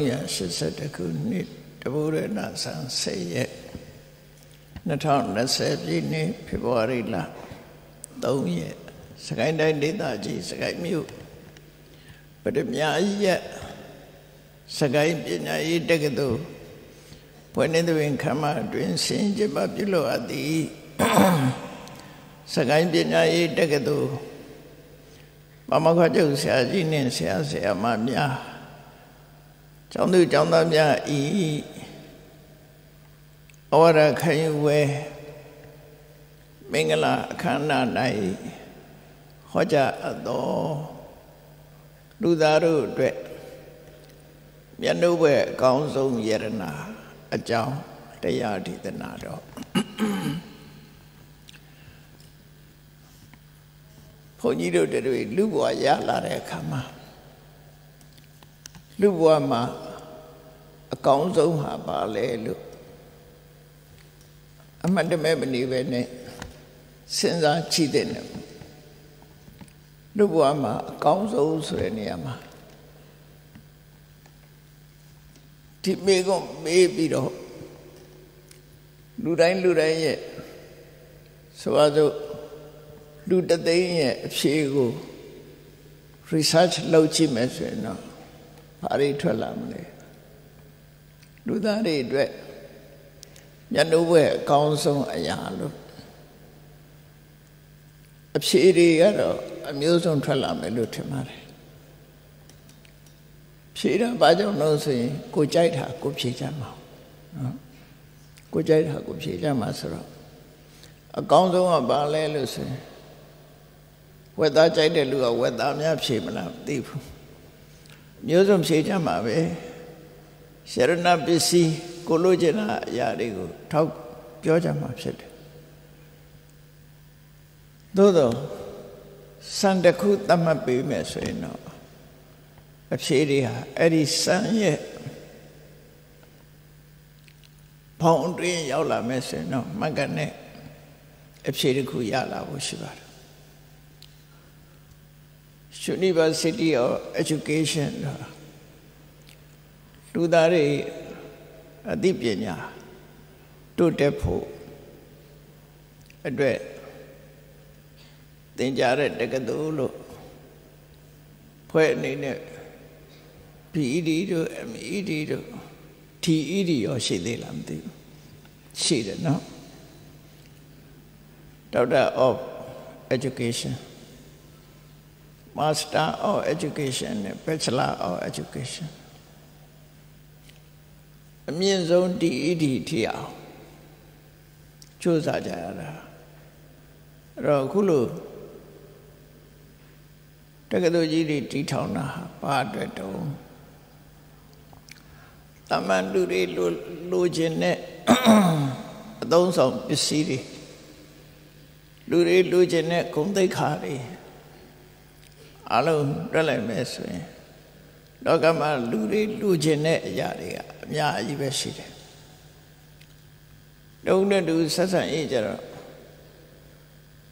1982ခုနှစ်တဘူရဏဆန်10ရက်2020ပြည့်နှစ်ဖေဖော်ဝါရီလ3ရက်စကိုင်းတိုင်းဒေသကြီးစကိုင်းမြို့ပထမရက်စကိုင်းပညာရေးတက္ကသိုလ်ဖွင့်နေသွင်းခမအတွင်ဆင်ကျပပြုလို့အပ်သည်စကိုင်းပညာရေးတက္ကသိုလ်မမခွကျုပ်ဆရာကြီးနဲ့ဆရာဆရာမများ ကျောင်းသူကျောင်းသားများဤဩဝါဒခံယူဝဲမင်္ဂလာအခမ်းအနား၌ဟောကြားအပ်သောလူသားတို့အတွက်မျက်နှုတ်ဘက်အကောင်းဆုံးယရနာအကြောင်းတရားဒေသနာတော့ဘုန်းကြီးတို့တွေလူဘဝရလာတဲ့အခါမှာ လူဘဝမှာအကောင်းဆုံးဟာပါလဲလို့အမှတ်တမဲ့မနေပဲနဲ့စဉ်းစားကြည့်တဲ့နဲ့လူဘဝမှာအကောင်းဆုံးဆိုတဲ့နေရာမှာဒီမေကုန်းမေးပြီးတော့လူတိုင်းလူတိုင်းရဲ့ဆိုပါစို့လူတသိန်းရဲ့အဖြေကို research လုပ်ကြည့်မယ်ဆိုရင်တော့ ဘာတွေထွက်လာမလဲလူသားတွေအတွက်မျက်နှာဘွယ်အကောင်းဆုံးအရာလို့အဖြေတွေကတော့အမျိုးစုံထွက်လာမယ်လို့ထင်ပါတယ်ဖြေတာဘာကြောင့်လို့ဆိုရင်ကိုကြိုက်တာကိုဖြေကြမှာနော်ကိုကြိုက်တာကိုဖြေကြမှာဆိုတော့အကောင်းဆုံးကဘာလဲလို့ဆိုရင်ဝက်သားကြိုက်တဲ့လူကဝက်သားများဖြေမလားမသိဘူး မျိုးစုံဖြေကြမှာပဲရှရဏပစ္စည်းကိုလိုချင်တဲ့အရာတွေကိုထောက်ပြောကြမှာဖြစ်တယ်သို့တော့စံတစ်ခုသတ်မှတ်ပေးမယ်ဆိုရင်တော့အဖြေတွေဟာအဲ့ဒီစံရဲ့ဖောင်းတွင်းရောက်လာမယ်ဆိုရင်တော့မှတ်ကန်နဲ့အဖြေတစ်ခုရလာဖို့ရှိပါတယ် University of Education လူသားတွေအသိပညာတိုးတက်ဖို့အတွက်သင်ကြားတဲ့တက္ကသိုလ်လို့ဖွဲ့အနေနဲ့ PED တို့ MED တို့ TED ရောရှိသေးလားမသိဘူးရှိတယ်နော် Doctor of Education Master of Education နဲ့ Bachelor of Education အမြင့်ဆုံး DED ထိအောင်စူးစမ်းကြရတာအဲ့တော့အခုလို့တက္ကသိုလ်ကြီးတွေတီထောင်တာဘာအတွက်တုံးတမန်လူတွေလိုလိုချင်တဲ့အသုံးဆောင်ပစ္စည်းတွေလူတွေလိုချင်တဲ့ဂုဏ်သိက္ခာတွေ အလုံးတွက်လိုက်မယ်ဆိုရင်လောကမှာလူတွေလူချင်တဲ့အရာတွေကအများကြီးပဲရှိတယ်တုံးနဲ့တူဆက်ဆံရေးကြတော့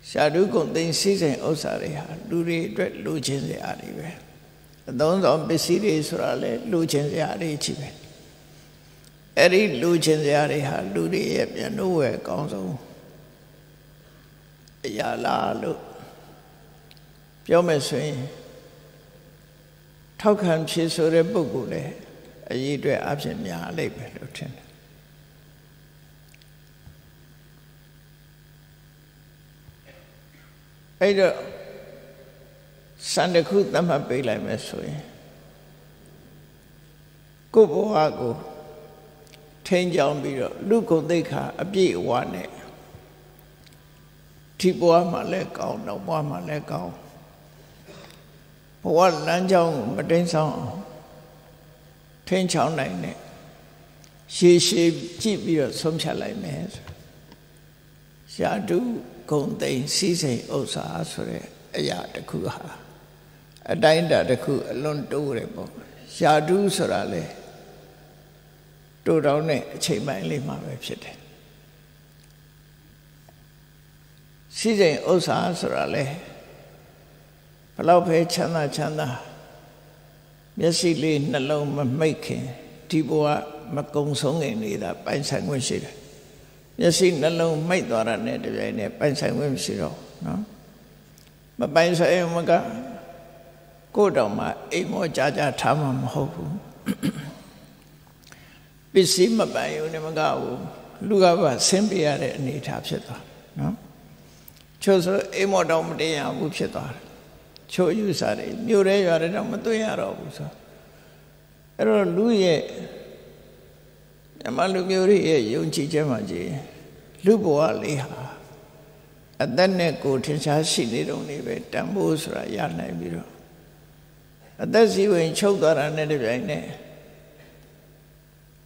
ရှာတုကုံသိမ်းစည်းစိမ်ဥစ္စာတွေဟာလူတွေအတွက်လူချင်းစရာတွေပဲအသုံးဆောင်ပစ္စည်းတွေဆိုတာလေလူချင်းစရာတွေချည်းပဲအဲ့ဒီလူချင်းစရာတွေဟာလူတွေရဲ့ပြန်လို့ဝယ်အကောင်းဆုံးအရာလားလို့ ပြောမယ်ဆိုရင်ထောက်ခံဖြေဆိုတဲ့ပုဂ္ဂိုလ်လည်းအရေးအတွက်အဖြစ်များလိမ့်မယ်လို့ထင်တယ်အဲ့တော့စံတစ်ခုသတ်မှတ်ပေးလိုက်မယ်ဆိုရင်ကိုယ့်ဘဝကိုထိန်းချောင်းပြီးတော့လူကုန်သိက္ခာအပြည့်အဝနဲ့ဒီဘဝမှာလည်းကောင်းတော့ဘဝမှာလည်းကောင်း ဘဝလမ်းကြောင်းကိုမတိမ်ဆောင်အောင်ထိန်းချောင်းနိုင်တဲ့ရှည်ရှည်ကြည့်ပြီးတော့ဆုံးဖြတ်လိုက်မယ်ဆိုရှာတုဂုံသိမ်းစီးစိမ်ဥစ္စာဆိုတဲ့အရာတစ်ခုဟာအတိုင်းတာတစ်ခုအလွန်တိုးတယ်ပေါ့ရှာတုဆိုတာလေတိုးတောင်းတဲ့အချိန်ပိုင်းလေးမှာပဲဖြစ်တယ်စီးစိမ်ဥစ္စာဆိုတာလေ ဘလောက်ပဲချမ်းသာချမ်းသာမျက်စိလေးနှလုံးမမိတ်ခင်ဒီဘဝမကုံဆုံးခင်နေတာပိုင်ဆိုင်ခွင့်ရှိတယ်မျက်စိနှလုံးမိတ်သွားတာနဲ့တပြိုင်နက်ပိုင်ဆိုင်ခွင့်မရှိတော့နော်မပိုင်ဆိုင်မကကိုယ်တော်မှာအိမ်မောကြာကြာထားမှာမဟုတ်ဘူးပစ္စည်းမပိုင်ုံနဲ့မကဘူးလူကပါဆင်းပြရတဲ့အနေအထားဖြစ်သွားနော်ချို့ဆိုအိမ်မောတော်မတင်ရဘူးဖြစ်သွားတယ် ချို့ယူစားတယ်မြို့ရဲရွာရဲတော့မသွင်းရတော့ဘူးဆိုအဲ့တော့လူရဲ့အမလူမျိုးရဲ့ယုံကြည်ချက်မှကြည်လူဘဝလေးဟာအသက်နဲ့ကိုယ်ထင်ရှားရှိနေတော့နေပဲတန်ဖိုးဆိုတာရနိုင်ပြီးတော့အသက်စီဝင်ချုပ်သွားတာနဲ့တပြိုင်နက်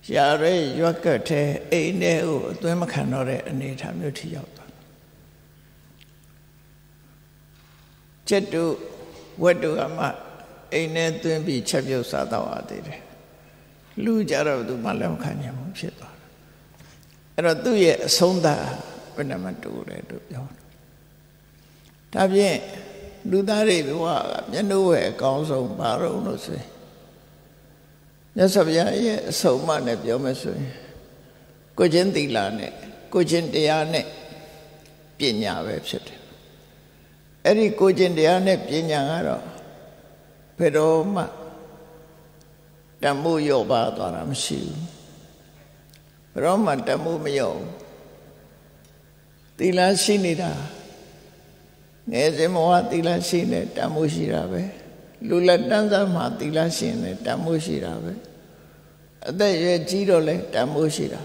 ရှားရဲရွက်ကတ်တဲ့အိမ်ထဲကိုအသွင်းမခံတော့တဲ့အနေအထားမျိုးထိရောက်သွား ကျက်တို့ဝက်တို့ကမှအိမ်ထဲသွင်းပြီးချက်ပြုတ်စားတော့ရသေးတယ်လူကြတော့သူမှလည်းမခံနိုင်ဘူးဖြစ်သွားတယ်အဲ့တော့သူ့ရဲ့အဆုံးသတ်ဘယ်နှမတူတယ်လို့ပြောတယ်ဒါဖြင့်လူသားတွေဘဝကမျက်နှာဝဲအကောင်းဆုံးဘာလို့လို့ဆိုရင်မြတ်စွာဘုရားရဲ့အဆုံးအမနဲ့ပြောမယ်ဆိုရင်ကိုချင်းသီလာနဲ့ကိုချင်းတရားနဲ့ပညာပဲဖြစ်တယ် အဲ့ဒီကိုချင်းတရားနဲ့ပညာကတော့ဘယ်တော့မှတမှုရော့ပါသွားတာမရှိဘူးဘယ်တော့မှတမှုမရော့ဘူးသီလရှိနေတာငယ်စဉ်ဘဝသီလရှိနေတမှုရှိတာပဲလူလက်တန်းစားမှသီလရှိနေတမှုရှိတာပဲအသက်ရွယ်ကြီးတော့လဲတမှုရှိတာ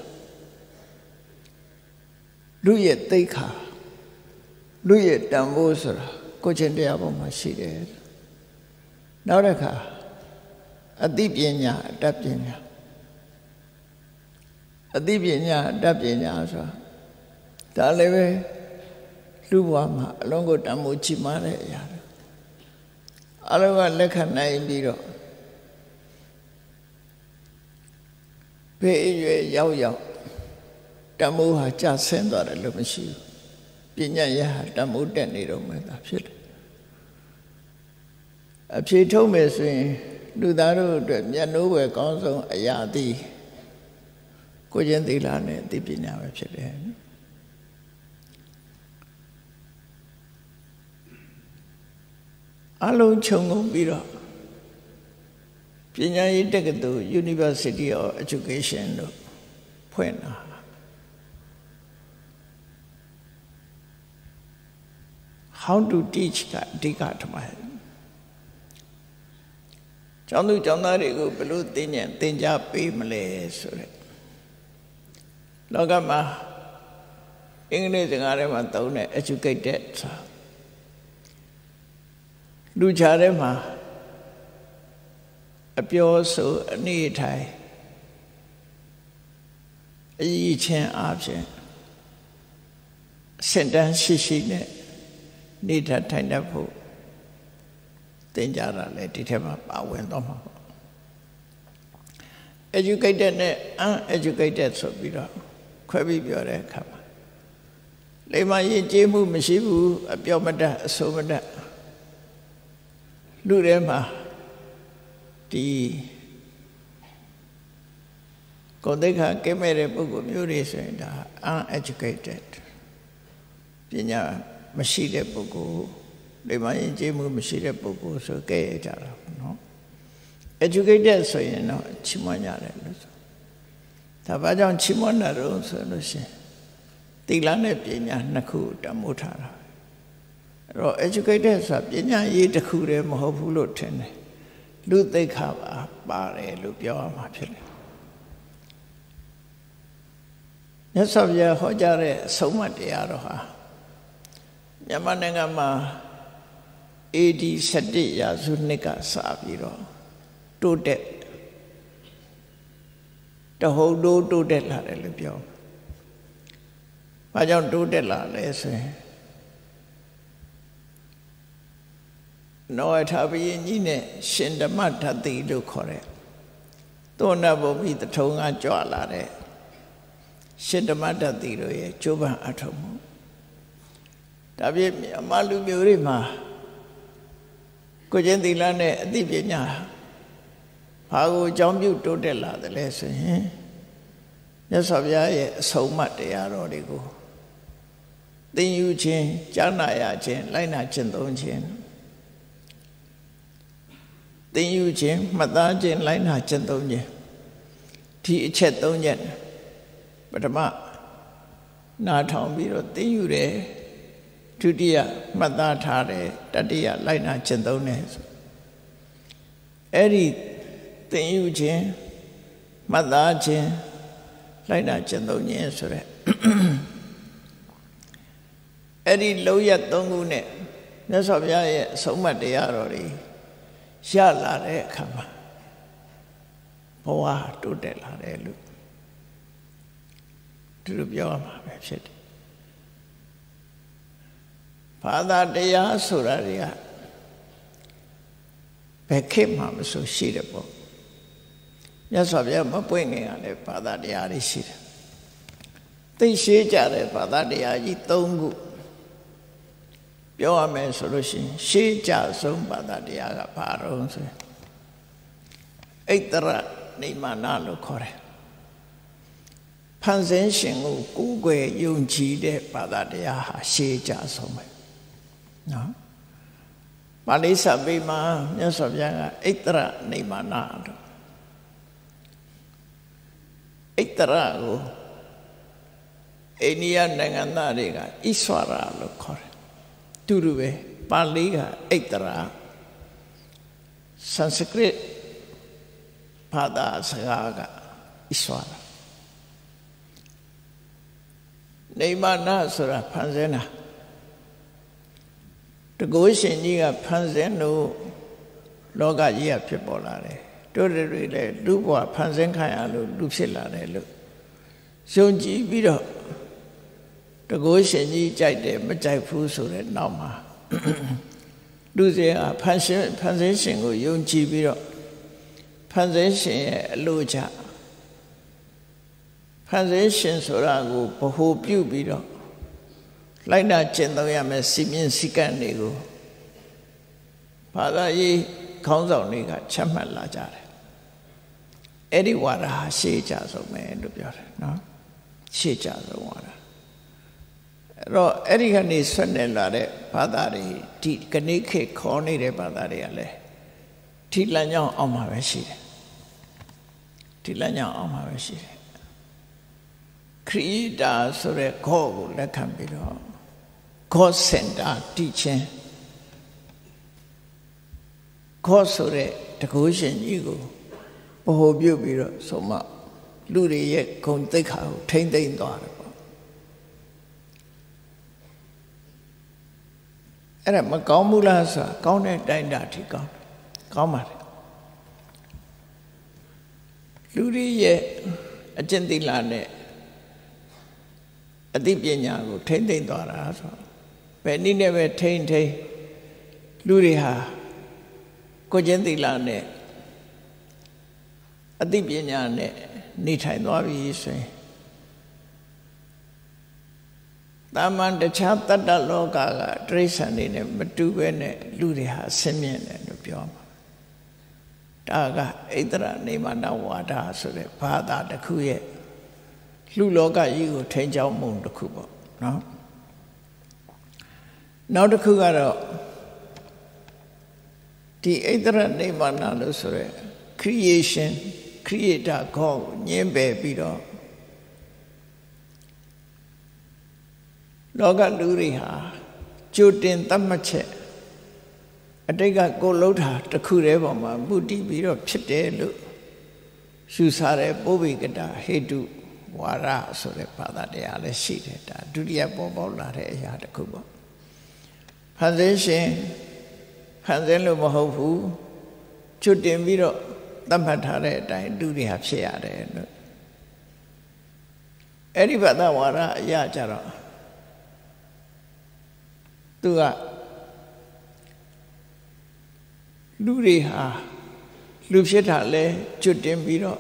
လူရဲ့သိခါ လူရဲ့တန်ဖိုးဆိုတာကိုချင်းတရားပေါ်မှာရှိတယ်နောက်တစ်ခါအသိပညာအတတ်ပညာအသိပညာအတတ်ပညာဆိုတာဒါလည်းပဲလူဘဝမှာအလုံးကိုတန်မိုးချီးမားတဲ့အရာတွေအလုံးကလက်ခံနိုင်ပြီးတော့ဘေးအရွယ်ရောက်ရောက်တန်မိုးဟာကျဆင်းသွားတယ်လို့မရှိဘူး ပညာရဟာတန်မိုးတက်နေတော့မှသာဖြစ်တယ်အဖြေထုတ်မယ်ဆိုရင်လူသားတို့အတွက်မျက်နှိုးပဲကောင်းဆုံးအရာသည်ကိုကျင့်သီလနဲ့သိပညာပဲဖြစ်တယ်အလုံးခြုံငုံပြီးတော့ပညာရေးတက္ကသိုလ် University of Education တို့ဖွင့်တာ how to teach ကအဓိကထမတယ်ကျောင်းသူကျောင်းသားတွေကိုဘယ်လိုသင်ញံသင်ကြားပေးမလဲဆိုတဲ့လောကမှာအင်္ဂလိပ်စကားထဲမှာသုံးတဲ့ educated ဆိုလူချာထဲမှာအပြောဆိုအနေထိုင်အကြီးချင်းအားဖြင့်စင်တန်းရှိရှိနဲ့ နေထိုင်ထိုင်တတ်ဖို့သင်ကြတာလေဒီထဲမှာပါဝင်တော့မှာပေါ့ educated နဲ့ uneducated ဆိုပြီးတော့ခွဲပြီးပြောတဲ့အခါမှာလိမ္မာရင်ကျေးမှုမရှိဘူးအပြောမတတ်အဆိုမတတ်လူထဲမှာဒီကိုယ်သိက္ခာကဲမဲ့တဲ့ပုဂ္ဂိုလ်မျိုးတွေဆိုရင်ဒါ uneducated ပညာ မရှိတဲ့ပုဂ္ဂိုလ်လိမ္မာရင်ကျေးမှုမရှိတဲ့ပုဂ္ဂိုလ်ဆိုကဲရကြတာနော် educated ဆိုရင်တော့ချီးမွမ်းရတယ်လို့ဆိုဒါဘာကြောင့်ချီးမွမ်းတာတော့ဆိုလို့ရှိရင်သီလနဲ့ပညာနှစ်ခုတမိုးထားတာအဲ့တော့ educated ဆိုတာပညာရေးတစ်ခုတည်းမဟုတ်ဘူးလို့ထင်တယ်လူသိက္ခာပါပါတယ်လို့ပြောရမှာဖြစ်တယ်မြတ်စွာဘုရားဟောကြားတဲ့အဆုံးအမတရားတော်ဟာ မြန်မာနိုင်ငံမှာ AD 17ရာစုနှစ်ကစပြီးတော့တိုးတက်တဟုတ်တိုးတိုးတက်လာတယ်လို့ပြော။ဘာကြောင့်တိုးတက်လာလဲဆိုရင်နောအထာဘယင်းကြီးနဲ့ရှင်ဓမ္မဓာတိလို့ခေါ်တဲ့သောဏဘုံမိတထုံကကြွလာတဲ့ရှင်ဓမ္မဓာတိတို့ရဲ့ကျိုးပန်းအထုံမှု ဒါပြည့်အမလူမျိုးတွေမှာကိုကျင်းသီလနဲ့အသိပညာဘာကိုအကြောင်းပြုတိုးတက်လာတယ်လဲဆိုရင်မြတ်စွာဘုရားရဲ့အဆုံးအမတရားတော်တွေကိုသင်ယူခြင်းကြားနာရခြင်းလိုက်နာကျင့်သုံးခြင်းသင်ယူခြင်းမှတ်သားခြင်းလိုက်နာကျင့်သုံးခြင်းဒီအချက်၃ချက်ပထမနားထောင်ပြီးတော့သင်ယူတယ် ဒုတိယမှတ်သားထားတယ်တတိယလိုက်နာကျင့်သုံးတယ်ဆိုအဲ့ဒီသင်ယူခြင်းမှတ်သားခြင်းလိုက်နာကျင့်သုံးခြင်းဆိုရက်အဲ့ဒီလုံးရက်၃ခုနဲ့မြတ်စွာဘုရားရဲ့အဆုံးအမတရားတော်တွေရလာတဲ့အခါမှာဘဝတိုးတက်လာတယ်လို့သူတို့ပြောရမှာပဲဖြစ်တယ် ဘာသာတရားဆိုတာတွေကဘယ်ခေတ်မှမဆိုရှိတယ်ပေါ့မြတ်စွာဘုရားမပွင့်ခင်ကလည်းဘာသာတရားတွေရှိတယ်သိရှိကြတဲ့ဘာသာတရားကြီး၃ခုပြောရမယ်ဆိုလို့ရှိရင်ရှေးကြဆုံးဘာသာတရားကဘာတော့ဆိုရင်ဣတရနေမနာလို့ခေါ်တယ်ဖန်ဆင်းရှင်ကိုကူးကွယ်ယုံကြည်တဲ့ဘာသာတရားဟာရှေးကြဆုံးပဲ နော်ပါဠိစာပေမှာမြတ်စွာဘုရားကဣတရနေမနာလို့ဣတရကိုအိန္ဒိယနိုင်ငံသားတွေကဣဆွာရလို့ခေါ်တယ်တူတူပဲပါဠိကဣတရာ Sanskrit ဘာသာစကားကဣဆွာရနေမနာဆိုတာဖန်ဆင်းတာ တကုရှင်ကြီးကဖန်ဆင်းလို့လောကကြီးကဖြစ်ပေါ်လာတယ်တို့တွေလည်းလူဘဝဖန်ဆင်းခံရလို့လူဖြစ်လာတယ်လို့ယုံကြည်ပြီးတော့တကိုးရှင်ကြီးကြိုက်တယ်မကြိုက်ဘူးဆိုတဲ့နောက်မှာလူစင်ကဖန်ရှင်ဖန်ဆင်းရှင်ကိုယုံကြည်ပြီးတော့ဖန်ဆင်းရှင်ရဲ့အလို့ချဖန်ဆင်းရှင်ဆိုတာကိုဗဟုပြုပြီးတော့ လိုက်နာကျင့်သုံးရမယ်စီမင်းစည်းကမ်းတွေကိုဘာသာရေးခေါင်းဆောင်တွေကချက်မှတ်လာကြတယ်အဲ့ဒီဝါဒဟာရှေးကြဆုံးပဲလို့ပြောတယ်နော်ရှေးကြဆုံးဝါဒအဲ့တော့အဲ့ဒီကနေဆွနေလာတဲ့ဘာသာတွေဒီကနေ့ခေတ်ခေါ်နေတဲ့ဘာသာတွေကလည်းဒီလမ်းကြောင်းအောင်မှာပဲရှိတယ်ဒီလမ်းကြောင်းအောင်မှာပဲရှိတယ် creator ဆိုတဲ့ခေါ်ကိုလက်ခံပြီးတော့ God center teaching ခေါ်ဆိုတဲ့တကုရှင်ကြီးကိုဗဟိုပြုပြီးတော့ဆိုမှလူတွေရဲ့ဂုံသိက္ခာကိုထိမ့်သိမ့်သွားတယ်အဲ့ဒါမကောင်းဘူးလားဆိုတာကောင်းတဲ့တိုင်းတာထိကောင်းကောင်းပါတယ်လူတွေရဲ့အကျင့်သီလနဲ့အသိပညာကိုထိမ့်သိမ့်သွားတာဆိုဘ ယ်နည်းနဲ့ပဲထိမ့်ထိမ့်လူတွေဟာကိုကျင့်သီလနဲ့အသိပညာနဲ့နေထိုင်သွားပြီဆိုရင်တာမန်တခြားတတ္တလောကကတိရစ္ဆာန်တွေနဲ့မတူပဲနဲ့လူတွေဟာဆင်းမြင့်တယ်လို့ပြောမှာဒါကဣတရနေမနဝါဒဆိုတဲ့ဘာသာတစ်ခုရဲ့လူလောကကြီးကိုထိန်းချောင်းမှုတစ်ခုပေါ့နော် နောက်တစ်ခုကတော့ဒီဣတရနေမနလို့ဆိုရဲ creation creator god ကိုညင်းပယ်ပြီးတော့လောကလူတွေဟာကြိုတင်သတ်မှတ်ချက်အတိတ်ကကိုလှုပ်တာတခုတည်းပေါ်မှာမူတည်ပြီးတော့ဖြစ်တယ်လို့ရှုစားတဲ့ပုဗ္ဗေကတာဟေတုဝါရဆိုတဲ့ဘာသာတရားလည်းရှိတယ်ဒါဒုတိယပေါ်ပေါက်လာတဲ့အရာတစ်ခုပေါ့ ဖန်ဆင်းရှင်ဖန်ဆင်းလို့မဟုတ်ဘူးချွတ်တင်ပြီးတော့သတ်မှတ်ထားတဲ့အတိုင်းဒုတိယဖြစ်ရတယ်လို့အဲ့ဒီဘာသာဝါရအရာကြတော့သူကလူတွေဟာလူဖြစ်တာလဲကျွတ်တင်ပြီးတော့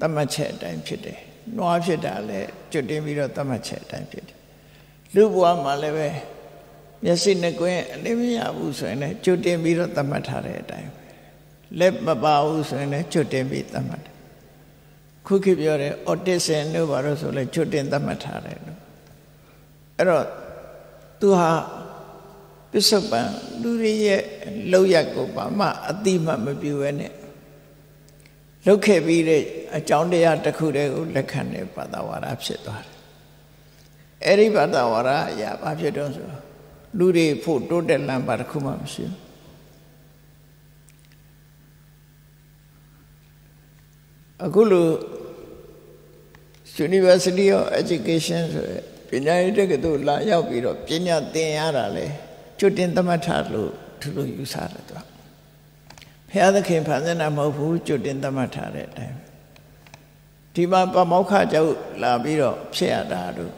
တတ်မှတ်ချက်အတိုင်းဖြစ်တယ်။နွားဖြစ်တာလဲကျွတ်တင်ပြီးတော့တတ်မှတ်ချက်အတိုင်းဖြစ်တယ်။လူဘဝမှာလည်းပဲ မျက်စိနဲ့ကွင်းအလင်းမရဘူးဆိုရင်လည်းကျွတ်တင်ပြီးတော့တတ်မှတ်ထားတဲ့အတိုင်းလက်မပါဘူးဆိုရင်လည်းချွတ်တင်ပြီးသတ်မှတ်တယ်ခုခေတ်ပြောတဲ့ autism တို့ဘာလို့ဆိုလဲချွတ်တင်သတ်မှတ်ထားတယ်လို့အဲ့တော့သူဟာပစ္စုပန်လူတွေရဲ့လောက်ရက်ကိုဘာမှအတိမမပြုဘဲနဲ့လုတ်ခဲ့ပြီးတဲ့အကြောင်းတရားတစ်ခုတည်းကိုလက်ခံတဲ့ဘာသာဝါဒဖြစ်သွားတယ်အဲ့ဒီဘာသာဝါဒအရာဘာဖြစ်တော့ဆို လူတွေဖို့တိုးတက်လမ်းပါတစ်ခုမှမရှိဘူးအခုလို University of Education ဆိုရယ်ပညာရေးတက္ကသိုလ်လာရောက်ပြီးတော့ပညာသင်ရတာလေကျွတ်တင်သမထလို့သူတို့ယူဆတယ်သူကဘုရားသခင်ဖန်ဆင်းတာမဟုတ်ဘူးကျွတ်တင်သမထတဲ့အတိုင်းဒီမှာပမောက္ခကျောက်လာပြီးတော့ဖြစ်ရတာတို့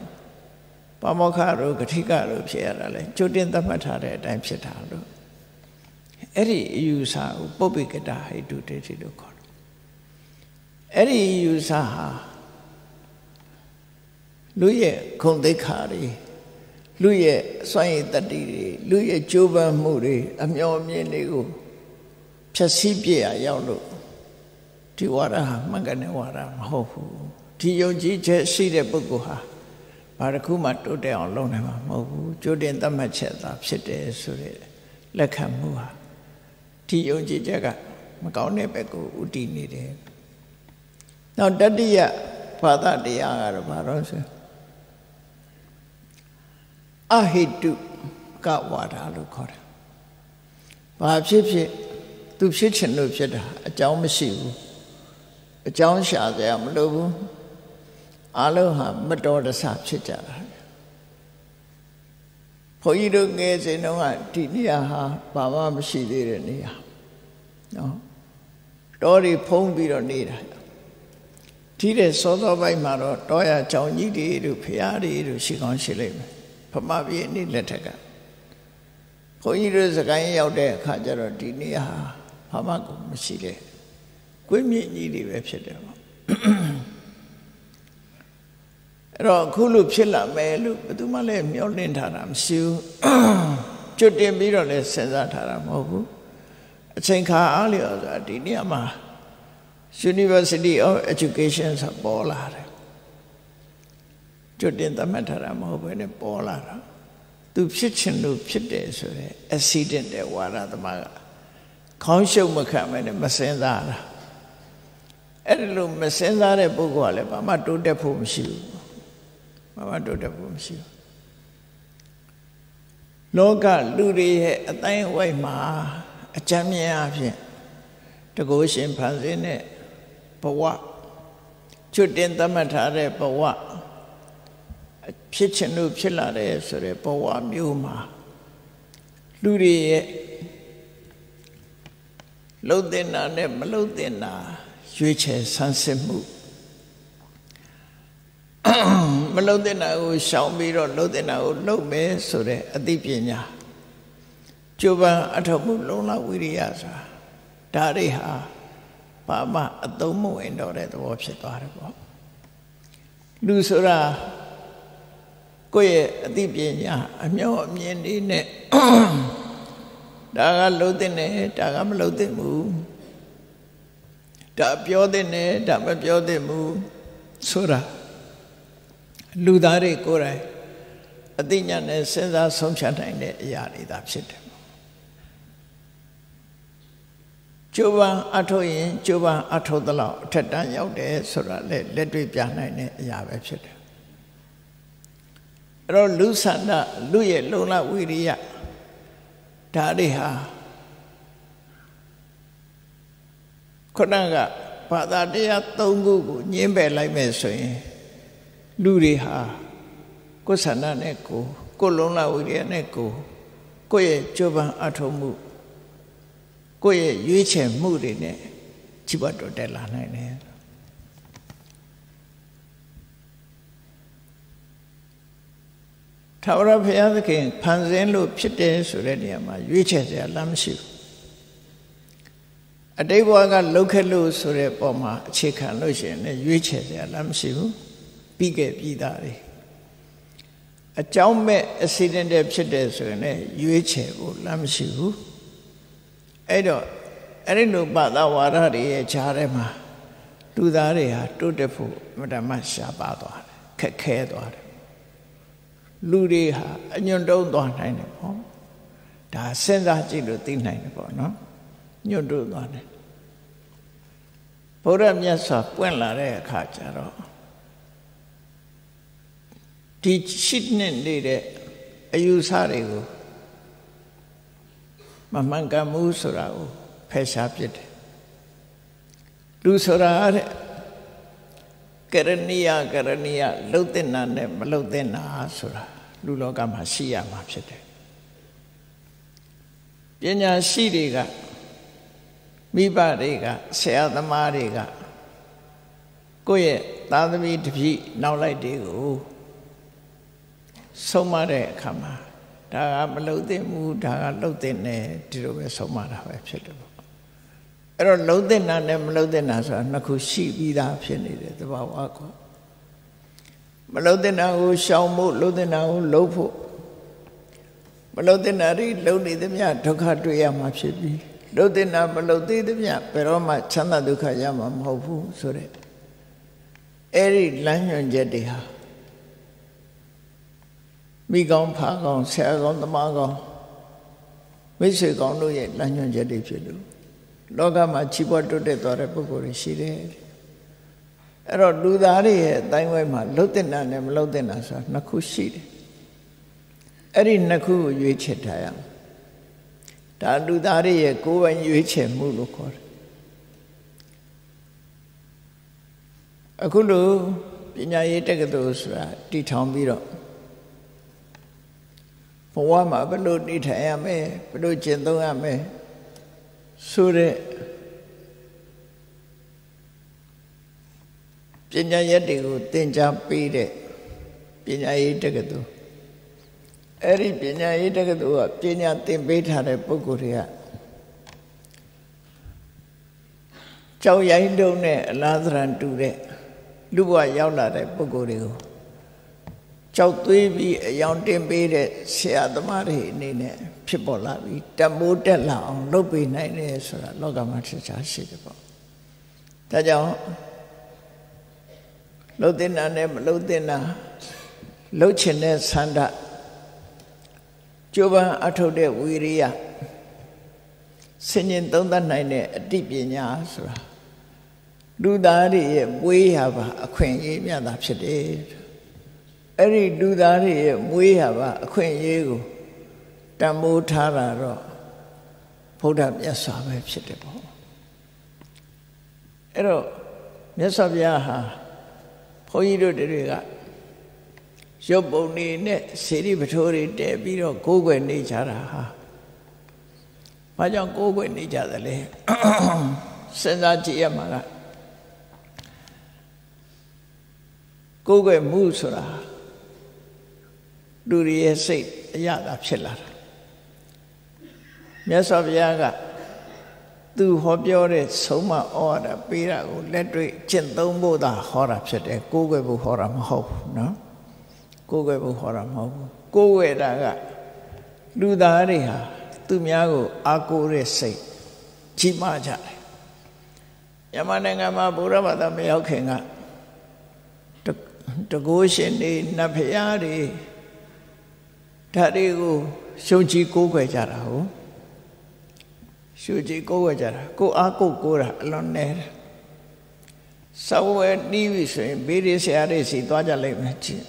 ပမောက္ခတို့ဂတိကတို့ဖြစ်ရတာလေကျွတ်တင်သမထတဲ့အတိုင်းဖြစ်တာလို့အဲ့ဒီအယူဆကိုပုပ္ပိကတဟိတုတေတိလို့ခေါ်တယ်အဲ့ဒီအယူဆဟာလူရဲ့ခုံသိက္ခာတွေလူရဲ့စွန့်ရည်တတ္တိတွေလူရဲ့ကြိုးပမ်းမှုတွေအမျော်မြင်တွေကိုဖြည့်ဆည်းပြရရောက်လို့ဒီဝါဒဟာမှန်ကန်တဲ့ဝါဒမဟုတ်ဘူးဒီယုံကြည်ချက်ရှိတဲ့ပုဂ္ဂိုလ်ဟာ ဘာတစ်ခုမှတိုးတက်အောင်လုပ်နိုင်မှာမဟုတ်ဘူးကြိုတင်သတ်မှတ်ချက်သာဖြစ်တယ်ဆိုတဲ့လက်ခံမှုဟာဒီယုံကြည်ချက်ကမကောင်းတဲ့ဘက်ကိုဥတည်နေတယ်နောက်တတိယဘာသာတရားကတော့ဘာလို့ဆိုအဟိတုကဝါဒလို့ခေါ်တယ်။ဘာဖြစ်ဖြစ်သူဖြစ်ချင်လို့ဖြစ်တာအကြောင်းမရှိဘူး။အကြောင်းရှာစရာမလိုဘူး။ အလုံးဟာမတော်တဆဖြစ်ကြတာ။ဘုန်းကြီးတို့ငယ်စဉ်တုန်းကဒီနေရာဟာဘာမှမရှိသေးတဲ့နေရာ။နော်။တော်တွေဖုံးပြီးတော့နေတာ။ဒီတဲ့စောစောပိုင်းမှာတော့တောရချောင်းကြီးတွေတို့ဖျားတွေတို့ရှိကောင်းရှိလိမ့်မယ်ဖမပြေနေ့လက်ထက်ကဘုန်းကြီးတို့စကိုင်းရောက်တဲ့အခါကျတော့ဒီနေ့ဟာဘာမှကိုမရှိတဲ့ကွင်းမြင့်ကြီးတွေပဲဖြစ်တယ်ပေါ့ အဲ့တော့အခုလို့ဖြစ်လာမယ်လို့ဘယ်သူမှလည်းမျှော်လင့်ထားတာမရှိဘူးကျွတ်တင်ပြီးတော့လည်းစဉ်းစားထားတာမဟုတ်ဘူးအချိန်ခါအားလျော်ဆိုတာဒီနေ့မှာ University of Education ဆိုပေါ်လာတယ်ကျွတ်တင်သတ်မှတ်ထားတာမဟုတ်ဘဲနဲ့ပေါ်လာတာသူဖြစ်ချင်လို့ဖြစ်တယ်ဆိုရဲ accident တဲ့ဝါရသမားကခေါင်းရှုပ်မခံမဲနဲ့မစင်စားတာအဲ့ဒါလို့မစင်စားတဲ့ပုဂ္ဂိုလ်ကလည်းဘာမှတိုးတက်ဖို့မရှိဘူး ဘာမှတိုးတက်ဖို့မရှိဘူးလောကလူတွေရဲ့အတိုင်းအဝိုက်မှာအကြမ်းမြင်အဖြစ်တကုရှင်ဖန်ဆင်းတဲ့ဘဝကျွတ်တင်သတ်မှတ်ထားတဲ့ဘဝဖြစ်ချင်လို့ဖြစ်လာတယ်ဆိုတဲ့ဘဝမျိုးမှာလူတွေရဲ့လှုပ်တင်တာနဲ့မလှုပ်တင်တာရွေးချယ်ဆန်းစစ်မှု မလှုပ်တင်တာကိုရှောင်ပြီးတော့လှုပ်တင်တာကိုလှုပ်မယ်ဆိုတဲ့အသိပညာကျိုးပန်းအထောက်မှုလုံလောက်ဝိရိယဆိုတာဒါတွေဟာဘာမှအသုံးမဝင်တော့တဲ့သဘောဖြစ်သွားတယ်ပေါ့လူဆိုတာကိုယ့်ရဲ့အသိပညာအမျောအမြင်လေးနဲ့ဒါကလုံးတဲ့နဲ့ဒါကမလုံးတဲ့ဘူးဒါပြောတဲ့နဲ့ဒါမပြောတဲ့ဘူးဆိုတာ လူသားတွေကိုယ်တိုင်အသိဉာဏ်နဲ့စဉ်းစားဆုံးဖြတ်နိုင်တဲ့အရာတွေသာဖြစ်တယ်ကျိုးပန်းအထုတ်ရင်ကျိုးပန်းအထုတ်သလောက်အထက်တန်းရောက်တယ်ဆိုတာလည်းလက်တွေ့ပြနိုင်တဲ့အရာပဲဖြစ်တယ်အဲ့တော့လူဆန္ဒလူရဲ့လုံလဝိရိယဒါတွေဟာခုနကဘာသာတရား၃ခုကိုညင်းပယ်လိုက်မယ်ဆိုရင် လူတွေဟာကိုယ်ဆန္ဒနဲ့ကိုကိုယ်လုံလဝိရိယနဲ့ကိုကိုယ့်ရဲ့ကြိုးပမ်းအထောက်မှုကိုယ့်ရဲ့ရွေးချယ်မှုတွေနဲ့ကြီးပွားတော်တက်လာနိုင်တယ်ထာဝရဘုရားသခင်ဖန်ဆင်းလို့ဖြစ်တယ်ဆိုတဲ့နေရာမှာရွေးချယ်စရာလမ်းမရှိဘူးအတိတ်ဘဝကလှုပ်ခက်လို့ဆိုတဲ့ပုံမှာအခြေခံလို့ရှိရင်လည်းရွေးချယ်စရာလမ်းမရှိဘူး ပြီးခဲ့ပြီးသားတွေအကြောင်းမဲ့ accident ဖြစ်တယ်ဆိုရင်လည်းရွေးချယ်ဖို့လမ်းမရှိဘူးအဲ့တော့အဲ့ဒီလိုဘာသာဝါဒတွေရဲ့ခြားထဲမှာလူသားတွေဟာတိုးတက်ဖို့မတမရှားပါသွားတယ်ခက်ခဲသွားတယ်လူတွေဟာအညွန့်တုံးသွားနိုင်တယ်ပေါ့ဒါစဉ်းစားကြည့်လို့သိနိုင်တယ်ပေါ့နော်ညွန့်တုံးသွားတယ်ဘုရားမြတ်စွာပွင့်လာတဲ့အခါကျတော့ ဒီရှိနေနေတဲ့အယူဆတွေကိုမမှန်ကန်မှုဆိုတာကိုဖယ်ရှားပြစ်တယ်လူဆိုတာတဲ့ကရဏီယကရဏီယလှုပ်တဲ့နာနဲ့မလှုပ်တဲ့နာဆိုတာလူလောကမှာရှိရမှာဖြစ်တယ်ပညာရှိတွေကမိဘတွေကဆရာသမားတွေကကိုယ့်ရဲ့သားသမီးတပည့်နောက်လိုက်တွေကို ဆုံးမတဲ့အခါမှာဒါကမလုံသင့်ဘူးဒါကလှုပ်တဲ့နဲ့ဒီလိုပဲဆုံးမတာပဲဖြစ်တယ်ပေါ့အဲ့တော့လှုပ်တဲ့နာနဲ့မလှုပ်တဲ့နာဆိုတာနှစ်ခုရှိပြီးသားဖြစ်နေတယ်တဘာဝကောမလှုပ်တဲ့နာကိုရှောင်ဖို့လှုပ်တဲ့နာကိုလှုပ်ဖို့မလှုပ်တဲ့နာတွေလှုပ်နေသမျှဒုက္ခတွေ့ရမှာဖြစ်ပြီးလှုပ်တဲ့နာမလှုပ်သေးသမျှဘယ်တော့မှချမ်းသာဒုက္ခရမှာမဟုတ်ဘူးဆိုတဲ့အဲ့ဒီလမ်းညွှန်ချက်တွေဟာ မိကောင်းဖာကောင်းဆရာကောင်းသမားကောင်းမိတ်ဆွေကောင်းတို့ရဲ့လမ်းညွှန်ချက်တွေဖြစ်လို့လောကမှာချီးပွားတိုးတက်သွားတဲ့ပုဂ္ဂိုလ်တွေရှိတယ်အဲ့တော့လူသားတွေရဲ့အတိုင်းဝိုင်းမှာလှုပ်တဲ့နာနဲ့မလှုပ်တဲ့နာဆိုတာနှစ်ခုရှိတယ်အဲ့ဒီနှစ်ခုကိုရွေးချယ်ထားရမယ်ဒါလူသားတွေရဲ့ကိုယ်ပိုင်ရွေးချယ်မှုလို့ခေါ်တယ်အခုလိုပညာရေးတက္ကသိုလ်ဆိုတာတည်ထောင်ပြီးတော့ ဘဝမှာဘယ်လိုနေထိုင်ရမလဲဘယ်လိုကျင့်သုံးရမလဲဆိုတဲ့ပညာရက်တွေကိုသင်ကြားပေးတဲ့ပညာရေးတက္ကသိုလ်အဲ့ဒီပညာရေးတက္ကသိုလ်ကပညာသင်ပေးထားတဲ့ပုဂ္ဂိုလ်တွေကကြောက်ရိုင်းတုံးနဲ့အလားသရံတူတဲ့လူဘဝရောက်လာတဲ့ပုဂ္ဂိုလ်တွေကို ကြောက်သွေးပြီးအယောင်တင်ပေးတဲ့ဆရာသမားတွေအနေနဲ့ဖြစ်ပေါ်လာပြီးတမိုးတက်လာအောင်လုပ်ပေးနိုင်တယ်ဆိုတာလောကမှာထင်ရှားရှိတယ်ပေါ့ဒါကြောင့်လှုပ်တင်တာနဲ့မလှုပ်တင်တာလှုပ်ချင်တဲ့ဆန္ဒကြိုးပမ်းအထုတ်တဲ့ဝီရိယဆင်ញင်သုံးသပ်နိုင်တဲ့အတိပညာဆိုတာလူသားတွေရဲ့ပွေးရပါအခွင့်အရေးမြတ်တာဖြစ်တယ် အဲ့ဒီလူသားတွေရဲ့မွေးရပါအခွင့်အရေးကိုတန်မိုးထားတာတော့ဗုဒ္ဓမြတ်စွာပဲဖြစ်တယ်ပေါ့အဲ့တော့မြတ်စွာဘုရားဟာဘုန်းကြီးတို့တွေကရုပ်ပုံနေနဲ့စေရီပထိုးတွေတဲပြီးတော့ကိုးကွယ်နေကြတာဟာဘာကြောင့်ကိုးကွယ်နေကြသလဲစဉ်းစားကြည့်ရမှာကကိုးကွယ်မှုဆိုတာ လူတွေရဲ့စိတ်အရသာဖြစ်လာတာမြတ်စွာဘုရားကသူဟောပြောတဲ့ဆုံးမဩဝါဒပေးတာကိုလက်တွေ့ကျင့်သုံးဖို့သာဟောတာဖြစ်တယ်ကိုးကွယ်ဖို့ဟောတာမဟုတ်ဘူးနော်ကိုးကွယ်ဖို့ဟောတာမဟုတ်ဘူးကိုးကွယ်တာကလူသားတွေဟာသူများကိုအာကိုးတဲ့စိတ်ကြီးမားကြတယ်မြန်မာနိုင်ငံမှာဘုရားဘာသာမရောက်ခင်ကတကိုးရှင်တွေနတ်ဖျားတွေ ဒါတွေကိုရှုံချီကိုးကွယ်ကြတာဟုတ်ရှုံချီကိုးကွယ်ကြတာကိုအားကိုကိုးတာအလွန်နေတယ်စဝဲတီးပြီဆိုရင်ဘေးရဆရာတွေစီသွားကြလိမ့်မယ်ကြည့်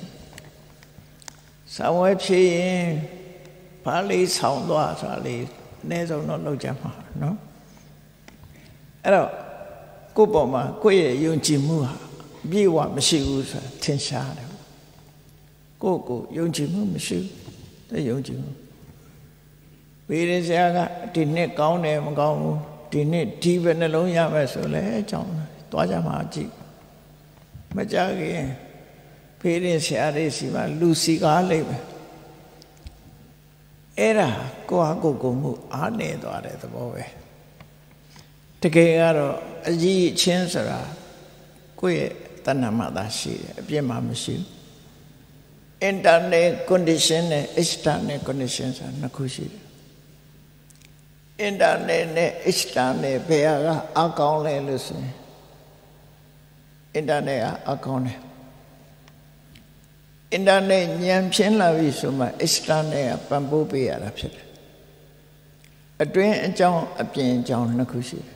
စဝဲဖြည့်ရင်ဘာလေးဆောင်းသွားဆိုတာလေးအနည်းဆုံးတော့လောက်ကြမှာနော်အဲ့တော့ကိုယ့်ပေါ်မှာကိုယ့်ရဲ့ယုံကြည်မှုဟာပြေဝမရှိဘူးဆိုတာထင်ရှားတယ်ကိုယ့်ကိုယုံကြည်မှုမရှိဘူး သိယုံကြည်မှုဘေးရဆရာကဒီနှစ်ကောင်းတယ်မကောင်းဘူးဒီနှစ်ဒီပဲနှလုံးရမယ်ဆိုလဲအကြောင်းသွားကြမှာကြည့်မကြခင်ဖေးရင်ဆရာလေးစီမှာလူစီကားလိမ့်မယ်အဲ့ဒါကိုဟာကိုကိုမှုအားနေသွားတဲ့သဘောပဲတကယ်ကတော့အကြီးအချင်းဆိုတာကိုယ့်ရဲ့တဏ္ဍမှာသာရှိတယ်အပြစ်မှမရှိဘူး internal condition နဲ့ external condition ဆိုတာနှစ်ခုရှိတယ်အင်တာနက်နဲ့ external ဘယ်ဟာကအကောင်းလဲလို့ဆိုရင်အင်တာနက်ကအကောင်းတယ်အင်တာနက်ညံဖြင်းလာပြီဆိုမှ external ကပံ့ပိုးပေးရတာဖြစ်တယ်အတွင်းအကြောင်းအပြင်အကြောင်းနှစ်ခုရှိတယ်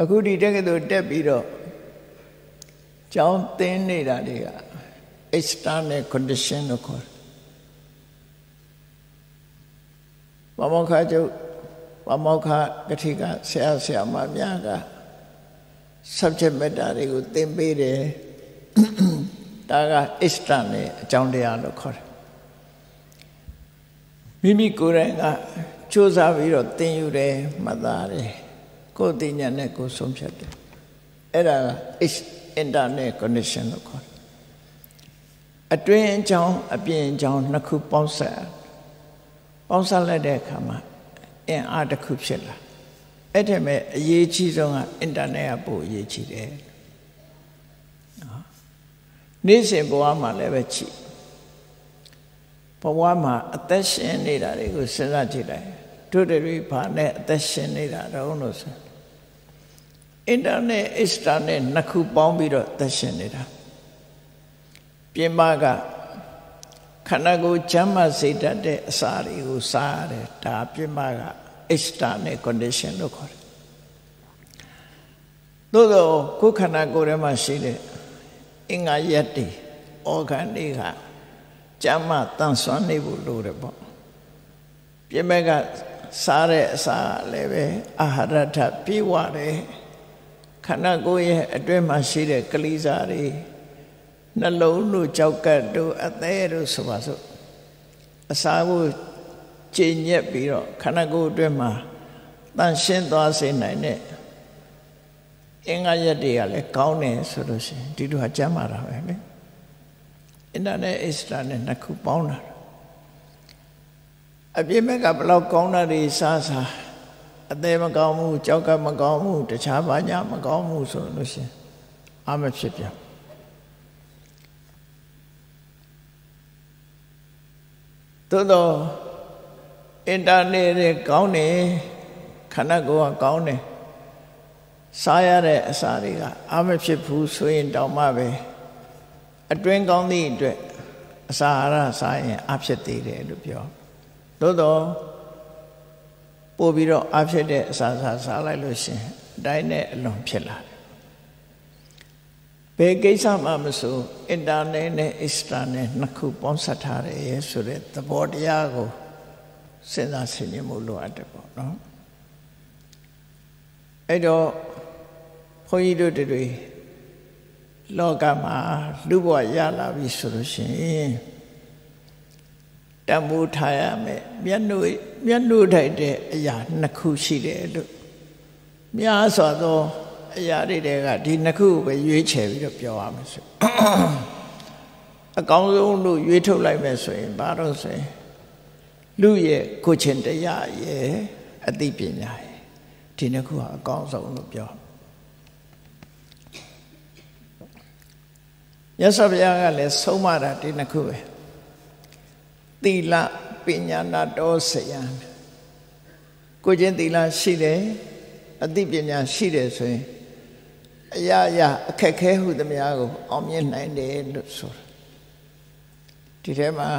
အခုဒီတက္ကသိုလ်တက်ပြီးတော့ကျောင်းသင်နေတာတွေက external condition လို့ခေါ်တယ်ဘမောခကျုပ်ဘမောခကတိကဆရာဆရာမများက subject matter တွေကိုသင်ပေးတယ်ဒါက external အကြောင်းတရားလို့ခေါ်တယ်မိမိကိုယ်တိုင်ကစူးစမ်းပြီးတော့သင်ယူတယ်မှတ်သားတယ်ကိုယ်သိဉာဏ်နဲ့ကိုယ်ဆုံးဖြတ်တယ်အဲ့ဒါက internet connection လို့ခေါ်တယ် အတွင်းအကြောင်းအပြင်အကြောင်းနှစ်ခုပေါင်းဆက်ပေါင်းဆက်လိုက်တဲ့အခါမှာအင်အားတစ်ခုဖြစ်လာအဲ့ဒီမဲ့အရေးကြီးဆုံးကအင်တာနက်ကပို့အရေးကြီးတယ်နော်နေ့စဉ်ဘဝမှာလည်းပဲကြည့်ဘဝမှာအသက်ရှင်နေတာတွေကိုစဉ်းစားကြည့်လိုက်တို့တွေဘာနဲ့အသက်ရှင်နေတာတော့လို့ဆိုအင်တာနက်အစ္စတာနဲ့နှစ်ခုပေါင်းပြီးတော့အသက်ရှင်နေတာ ပြင်ပကခန္ဓာကိုယ်ချမ်းသာစေတတ်တဲ့အစာတွေကိုစားရတယ်ဒါပြင်ပက external condition လို့ခေါ်တယ်သို့တော့ကိုယ်ခန္ဓာကိုယ်ထဲမှာရှိတဲ့အင်္ဂါရက်တွေ organ တွေကကျမ်းမတန်ဆွမ်းနေဖို့လိုတယ်ပေါ့ပြင်မဲ့ကစားတဲ့အစာလည်းပဲအာဟာရထပြေဝတယ်ခန္ဓာကိုယ်ရဲ့အတွင်းမှာရှိတဲ့ကလေးစားတွေ နှလုံးတို့ကြောက်ကတ်တို့အသေးတို့ဆိုပါစို့အစာကိုကျင့်ညက်ပြီးတော့ခန္ဓာကိုယ်အတွင်းမှာတန်ရှင်းသွားစေနိုင်တဲ့အင်္ဂါရက်တွေကလည်းကောင်းတယ်ဆိုလို့ရှိရင်ဒီလိုဟာကျမ်းမာတာပဲလေအင်တာနက်အစ္စတာနဲ့နှစ်ခုပေါင်းတာအပြည့်မဲ့ကဘလောက်ကောင်းတာတွေစားစားအသေးမကောင်းဘူးကြောက်ကမကောင်းဘူးတခြားဘာညာမကောင်းဘူးဆိုလို့ရှိရင်အမဖြစ်ပြန် သို့တော့အင်တာနက်တွေကောင်းတယ်ခန္ဓာကိုယ်ကကောင်းတယ်စားရတဲ့အစာတွေကအာမဖြစ်ဘူးဆိုရင်တောင်မှပဲအတွင်းကောင်းသည့်အတွက်အစာအာဟာရစားရင်အဖြစ်သေးတယ်လို့ပြောသို့တော့ပို့ပြီးတော့အဖြစ်တဲ့အစာစားစားလိုက်လို့ရှင်အတိုင်းနဲ့အလွန်ဖြစ်လာတယ် ဘယ်ကိစ္စမှမဆိုအင်တာနက်နဲ့အစ္စတာနဲ့နှစ်ခုပေါင်းစပ်ထားတယ်ဆိုတဲ့သဘောတရားကိုစဉ်းစားဆင်ခြင်မှုလိုအပ်တယ်ပေါ့နော်အဲ့တော့ဘုန်းကြီးတို့တွေလောကမှာလူဘဝရလာပြီဆိုလို့ရှိရင်တမိုးထားရမယ်မျက်နှာမျက်နှာထိုက်တဲ့အရာနှစ်ခုရှိတယ်လို့များစွာသော အရာတွေကဒီနှစ်ခုကိုပဲရွေးချယ်ပြီးတော့ပြောရမယ်ဆိုအကောင်းဆုံးလို့ရွေးထုတ်လိုက်မယ်ဆိုရင်ဘာလို့ဆိုရင်လူရဲ့ကိုချင်းတရားရဲ့အသိပညာရဲ့ဒီနှစ်ခုဟာအကောင်းဆုံးလို့ပြောမြတ်စွာဘုရားကလည်းဆုံးမတာဒီနှစ်ခုပဲသီလပညာနာတောဆယံကိုချင်းသီလရှိတယ်အသိပညာရှိတယ်ဆိုရင် အရာရာအခက်ခဲဟုသမျှကို အောင်မြင်နိုင်တယ်လို့ဆိုတာဒီထဲမှာ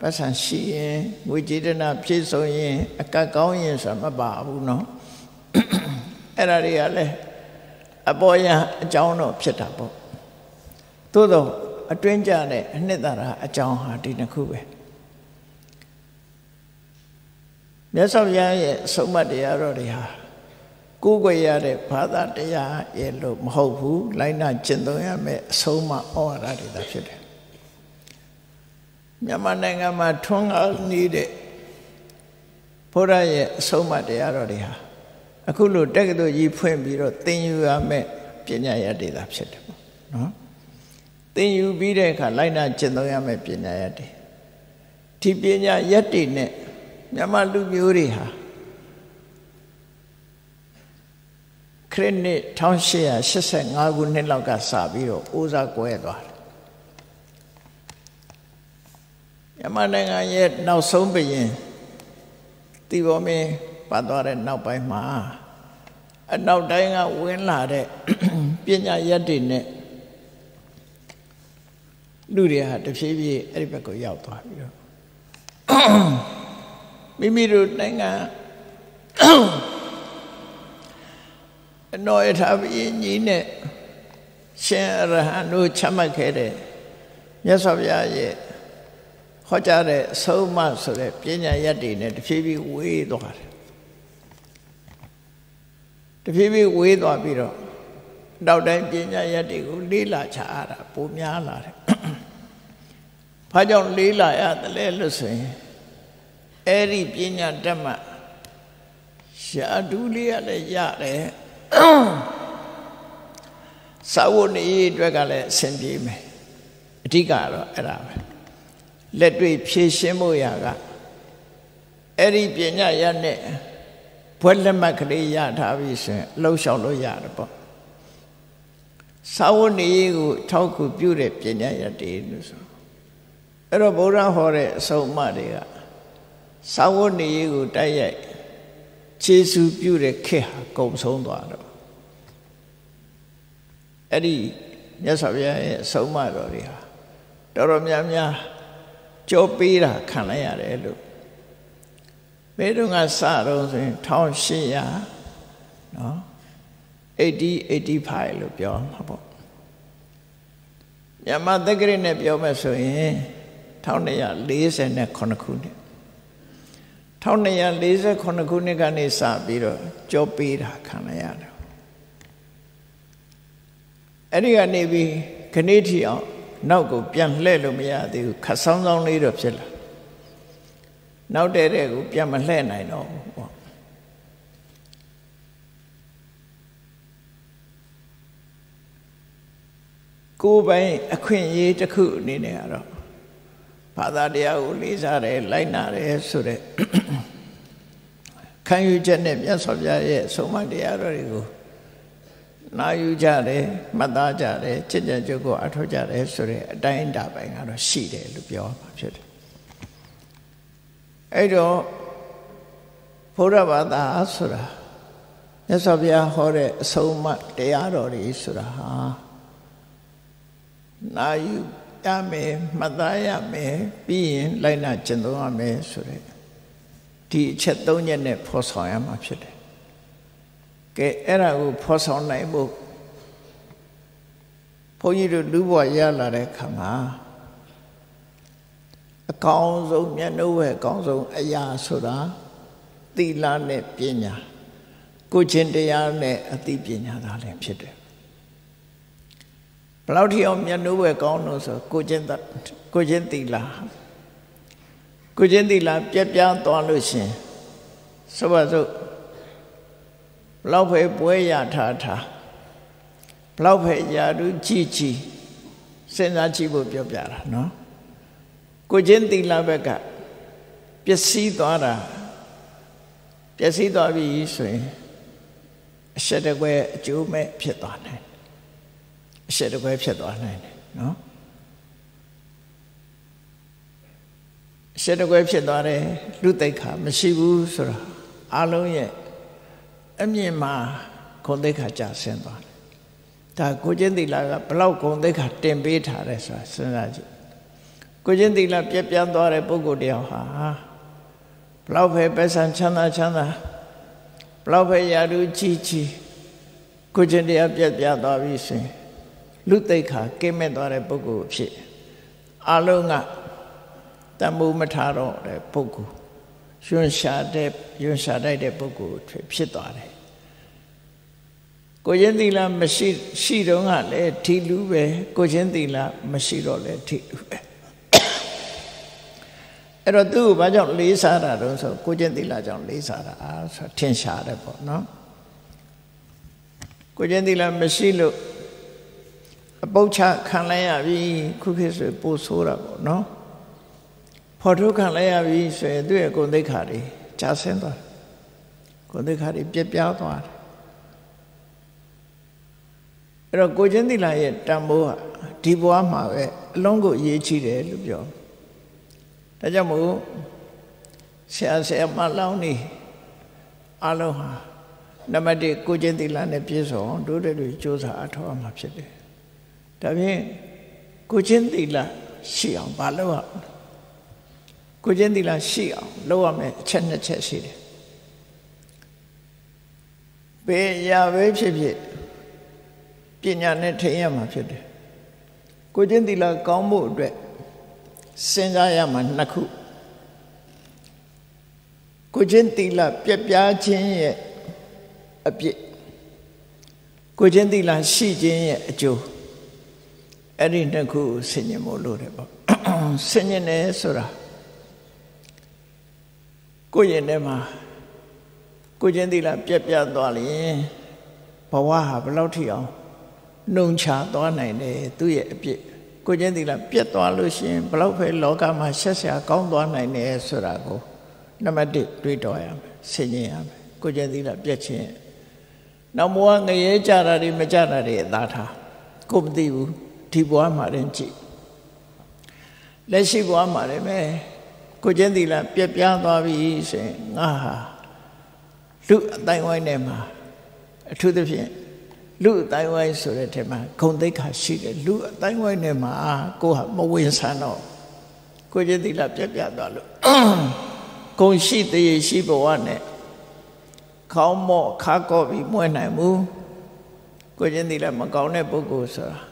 ပတ်စံရှိရင်ငွေကြေးဒနာပြည့်စုံရင်အကတ်ကောင်းရင်ဆိုတာမပါဘူးเนาะအဲ့ဒါတွေကလည်းအပေါ်ယံအကြောင်းတော့ဖြစ်တာပေါ့သို့တော့အတွင်းကြတဲ့အနှစ်သာရအကြောင်းဟာဒီနှစ်ခုပဲမြတ်စွာဘုရားရဲ့ဆုံးမတရားတော်တွေဟာ ကိုးကွယ်ရတဲ့ဘာသာတရားရဲ့လို့မဟုတ်ဘူးလိုက်နာကျင့်သုံးရမယ်အဆုံးမဩဝါဒတွေသာဖြစ်တယ်မြန်မာနိုင်ငံမှာထွန်းကားနေတဲ့ဘုရားရဲ့အဆုံးအမတရားတော်တွေဟာအခုလိုတက္ကသိုလ်ကြီးဖွင့်ပြီးတော့သင်ယူရမယ်ပညာရတွေသာဖြစ်တယ်ပေါ့နော်သင်ယူပြီးတဲ့အခါလိုက်နာကျင့်သုံးရမယ်ပညာရတွေဒီပညာရက်တွေနဲ့မြန်မာလူမျိုးတွေဟာ ခရစ်နှစ်1885ခုနှစ်လောက်ကစပြီးတော့ဦးစားကွဲသွားတယ်မြန်မာနိုင်ငံရဲ့နောက်ဆုံးဘရင်တီဘောမင်းပတ်သွားတဲ့နောက်ပိုင်းမှာအနောက်တိုင်းကဝင်လာတဲ့ပညာရက်တွေနဲ့လူတွေဟာတဖြည်းဖြည်းအဲ့ဒီဘက်ကိုရောက်သွားပြီးတော့မိမိတို့နိုင်ငံ အနောယထာဘိကြီးနဲ့ရှင်အရဟံတို့ချမှတ်ခဲ့တဲ့မြတ်စွာဘုရားရဲ့ဟောကြားတဲ့အဆုံးအမဆိုတဲ့ပညာရက်တွေနဲ့တဖြည်းဖြည်းဝေးသွားတယ်တဖြည်းဖြည်းဝေးသွားပြီးတော့နောက်တိုင်းပညာရက်တွေကိုလေးလာချရတာပိုများလာတယ်။ဘာကြောင့်လေးလာရတယ်လဲလို့ဆိုရင်အဲ့ဒီပညာတတ်မှရှာဒူးလေးရလည်းရတယ်။ စာဝတ်နေရေးအတွက်ကလည်းအဆင်ပြေမယ်။အဓိကတော့အဲ့ဒါပဲ။လက်တွေ့ဖြည့်ရှင်းဖို့ရာကအဲ့ဒီပညာရနဲ့ဘွဲလက်မှတ်ကလေးရထားပြီဆိုရင်လှုပ်ရှောက်လို့ရတယ်ပေါ့သာဝနေရေးကိုထောက်ကူပြုတဲ့ပညာရတည်းလို့ဆိုအဲ့တော့ဗုဒ္ဓဟောတဲ့အဆုံးအမတွေကသာဝနေရေးကိုတိုက်ရိုက် ခြေစူပြုတဲ့ခေတ်ဟာကုံဆုံးသွားတော့အဲ့ဒီမြတ်စွာဘုရားရဲ့အဆုံးအမတော်တွေဟာတော်တော်များများကြောပေးတာခံလိုက်ရတယ်လို့ဘယ်တော့ကစတော့ဆိုရင်1800နော်80 85လို့ပြောမှာပေါ့မြန်မာတက္ကရာနဲ့ပြောမယ်ဆိုရင်1248ခုနှစ် 1248ခုနှစ်ကနေစပြီးတော့ကြောပေးတာခံရရတယ်အဲ့ဒီကနေပြီးခဏိထီအောင်နောက်ကိုပြန်လှည့်လို့မရသေးဘူးခတ်ဆောင်းဆောင်းလေးတော့ဖြစ်လာနောက်တဲ့တဲ့ကိုပြန်မလှည့်နိုင်တော့ဘူးပေါ့ကိုယ်ပိုင်အခွင့်အရေးတစ်ခုအနေနဲ့ကတော့ ဘာသာတရားကိုလေးစားတယ်လိုက်နာတယ်ဆိုတဲ့ခံယူချက်နဲ့မြတ်စွာဘုရားရဲ့ဆုံးမတရားတော်တွေကိုနာယူကြတယ်မှတ်သားကြတယ်จิตကြကြုတ်ကိုအထောက်ကြတယ်ဆိုတဲ့အတိုင်းအတာပိုင်းကတော့ရှိတယ်လို့ပြောမှာဖြစ်တယ်အဲ့တော့ဘုရားဘာသာဆိုတာမြတ်စွာဘုရားဟောတဲ့အဆုံးအမတရားတော်တွေဆိုတာဟာနာယူ ရမယ်မှတ်သားရမယ်ပြီးရင်လိုက်နာကျင့်သုံးရမယ်ဆိုတဲ့ဒီအချက်သုံးချက်နဲ့ဖော်ဆောင်ရမှာဖြစ်တယ်ကဲအဲ့ဒါကိုဖော်ဆောင်နိုင်ဖို့ဘုန်းကြီးတို့လူဘဝရလာတဲ့ခါမှာအကောင်းဆုံးမျက်နှုတ်ရဲ့အကောင်းဆုံးအရာဆိုတာသီလနဲ့ပညာကိုချင်းတရားနဲ့အသိပညာသာလည်းဖြစ်တယ်ဘ လောက်ထိအောင်မျက်နှုတ်ရဲ့ကောင်းလို့ဆိုကိုချင်းကိုချင်းသီလကိုချင်းသီလပြက်ပြားသွားလို့ရှင်ဆိုပါစို့ဘလောက်ပဲပွဲရထားထားဘလောက်ပဲယာတုကြည်ကြည်စဉ်းစားကြည့်ဖို့ပြောပြတာနော်ကိုချင်းသီလဘက်ကပျက်စီးသွားတာပျက်စီးသွားပြီဆိုရင်အရှက်တကွဲအကျိုးမဲ့ဖြစ်သွားနိုင် အရှက်တကွဲဖြစ်သွားနိုင်တယ်နော်အရှက်တကွဲဖြစ်သွားတယ်လူသိက္ခာမရှိဘူးဆိုတာအလုံးရဲ့အမြင်မှာဂုဏ်သိက္ခာကျဆင်းသွားတယ်ဒါကိုချင်းသီလကဘလောက်ဂုဏ်သိက္ခာတင်ပေးထားတယ်ဆိုတာစဉ်းစားကြည့်ကိုချင်းသီလပြက်ပြန်းသွားတဲ့ပုဂ္ဂိုလ်တယောက်ဟာဘလောက်ပဲပက်ဆန်ချမ်းသာချမ်းသာဘလောက်ပဲယာရုကြီးကြီးကိုချင်းတရားပြက်ပြသွားပြီဆိုရင် လူသိက္ခာကင်းမဲ့သွားတဲ့ပုဂ္ဂိုလ်ဖြစ်အလုံးကတမှုမထားတော့တဲ့ပုဂ္ဂိုလ်ယွန်ရှာတဲ့ယွန်ရှာတိုက်တဲ့ပုဂ္ဂိုလ်ဖြစ်သွားတယ်ကိုချင်းသီလမရှိရှိတော့ကလည်းထီလူပဲကိုချင်းသီလမရှိတော့လည်းထီလူပဲအဲ့တော့သူ့ကိုဘာကြောင့်လေးစားတာတော့ဆိုကိုချင်းသီလကြောင့်လေးစားတာဆိုထင်ရှားတယ်ပေါ့နော်ကိုချင်းသီလမရှိလို့ အပုတ်ချခံလိုက်ရပြီခုခေတ်ဆိုပို့ဆိုးတာပေါ့နော်ဖော်ထုတ်ခံလိုက်ရပြီဆိုရင်သူ့ရဲ့ကိုယ်သိက္ခာတွေကျဆင်းသွားကိုယ်သိက္ခာတွေပြက်ပြားသွားတယ်အဲ့တော့ကိုချင်းသီလရဲ့တန်ဖိုးဟာဒီဘဝမှာပဲအလုံးကိုအရေးကြီးတယ်လို့ပြောဒါကြောင့်မို့ဆရာဆရာမလောင်းနေအလုံးဟာနံပါတ်1ကိုကျင့်သီလနဲ့ပြည့်စုံတို့တွေစ조사အထောက်အမှာဖြစ်တယ် ဒါဖြင့်ကိုကျင့်သီလရှိအောင်မလုပ်ရကိုကျင့်သီလရှိအောင်လုပ်ရမယ်အချက်နှစ်ချက်ရှိတယ်ဘယ်ရာပဲဖြစ်ဖြစ်ပညာနဲ့ထိရမှာဖြစ်တယ်ကိုကျင့်သီလကောင်းဖို့အတွက်စဉ်းစားရမှာနှစ်ခုကိုချင်းသီလပြက်ပြားခြင်းရဲ့အပြစ်ကိုချင်းသီလရှိခြင်းရဲ့အကျိုး အဲ့ဒီနှစ်ခုဆင်ញင်ဖို့လိုတယ်ပေါ့ဆင်ញင်တယ်ဆိုတာကိုယ့်ရင်ထဲမှာကိုချင်းသီလပြက်ပြားသွားရင်ဘဝဟာဘယ်လောက်ထိအောင်နှုံချသွားနိုင်တယ်သူ့ရဲ့အပြစ်ကိုချင်းသီလပြက်သွားလို့ရှိရင်ဘယ်လောက်ပဲလောကမှာဆက်ဆရာကောင်းသွားနိုင်တယ်ဆိုတာကိုနံပါတ်1တွေးတော်ရမယ်ဆင်ញင်ရမယ်ကိုကျင့်သီလပြည့်ခြင်းနောက်ဘဝငရဲကြတာတွေမကြတာတွေအသာထားကိုမသိဘူး ဒီဘဝမှာရင်ကြည့်လက်ရှိဘဝမှာလည်းပဲကိုကျင့်သီလပြည့်ပြားသွားပြီဆိုရင်ငါဟာလူအတိုင်းဝိုင်းထဲမှာအထူးသဖြင့်လူအတိုင်းဝိုင်းဆိုတဲ့ထဲမှာဂုံသိက္ခာရှိတယ်လူအတိုင်းဝိုင်းထဲမှာကိုဟာမဝင်ဆန်းတော့ကိုကျင့်သီလပြည့်ပြားသွားလို့ဂုံရှိတည်ရှိဘဝနဲ့ခေါင်းမော့ခါကော့ပြီးမွဲနိုင်ဘူးကိုချင်းတည်လည်းမကောင်းတဲ့ပုဂ္ဂိုလ်ဆိုတာ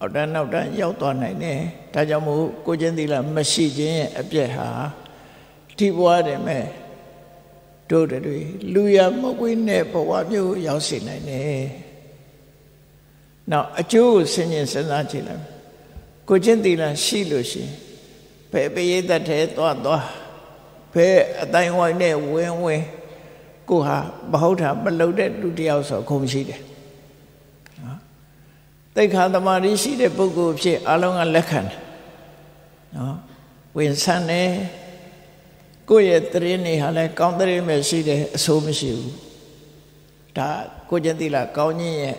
အောက်တန်းနောက်တန်းရောက်သွားနိုင်တယ်ဒါကြောင့်မို့ကိုချင်းတည်လည်းမရှိခြင်းရဲ့အပြည့်ဟာဒီဘဝတည်းမဲ့တို့တွေလူရမကွေးတဲ့ဘဝမျိုးရောက်စေနိုင်တယ်နောက်အကျိုးကိုဆင်ញင်စဉ်းစားကြည့်လိုက်ကိုချင်းတည်လည်းရှိလို့ရှိရင်ဘယ်ပရိသတ်ထဲသွားသွားဘယ်အတိုင်းဝိုင်းနဲ့ဝင်းဝင်းကိုဟာမဟုတ်တာမလုပ်တဲ့လူတယောက်ဆိုခုံရှိတယ်နော် တိတ်ခါသမာဓိရှိတဲ့ပုဂ္ဂိုလ်ဖြစ်အလုံးကလက်ခံတယ်နော်ဝင်ဆန်းတယ်ကိုယ့်ရဲ့တရင်နေဟာလဲကောင်းတရင်ပဲရှိတယ်အဆိုးမရှိဘူးဒါကိုကျင်သီလကောင်းခြင်းရဲ့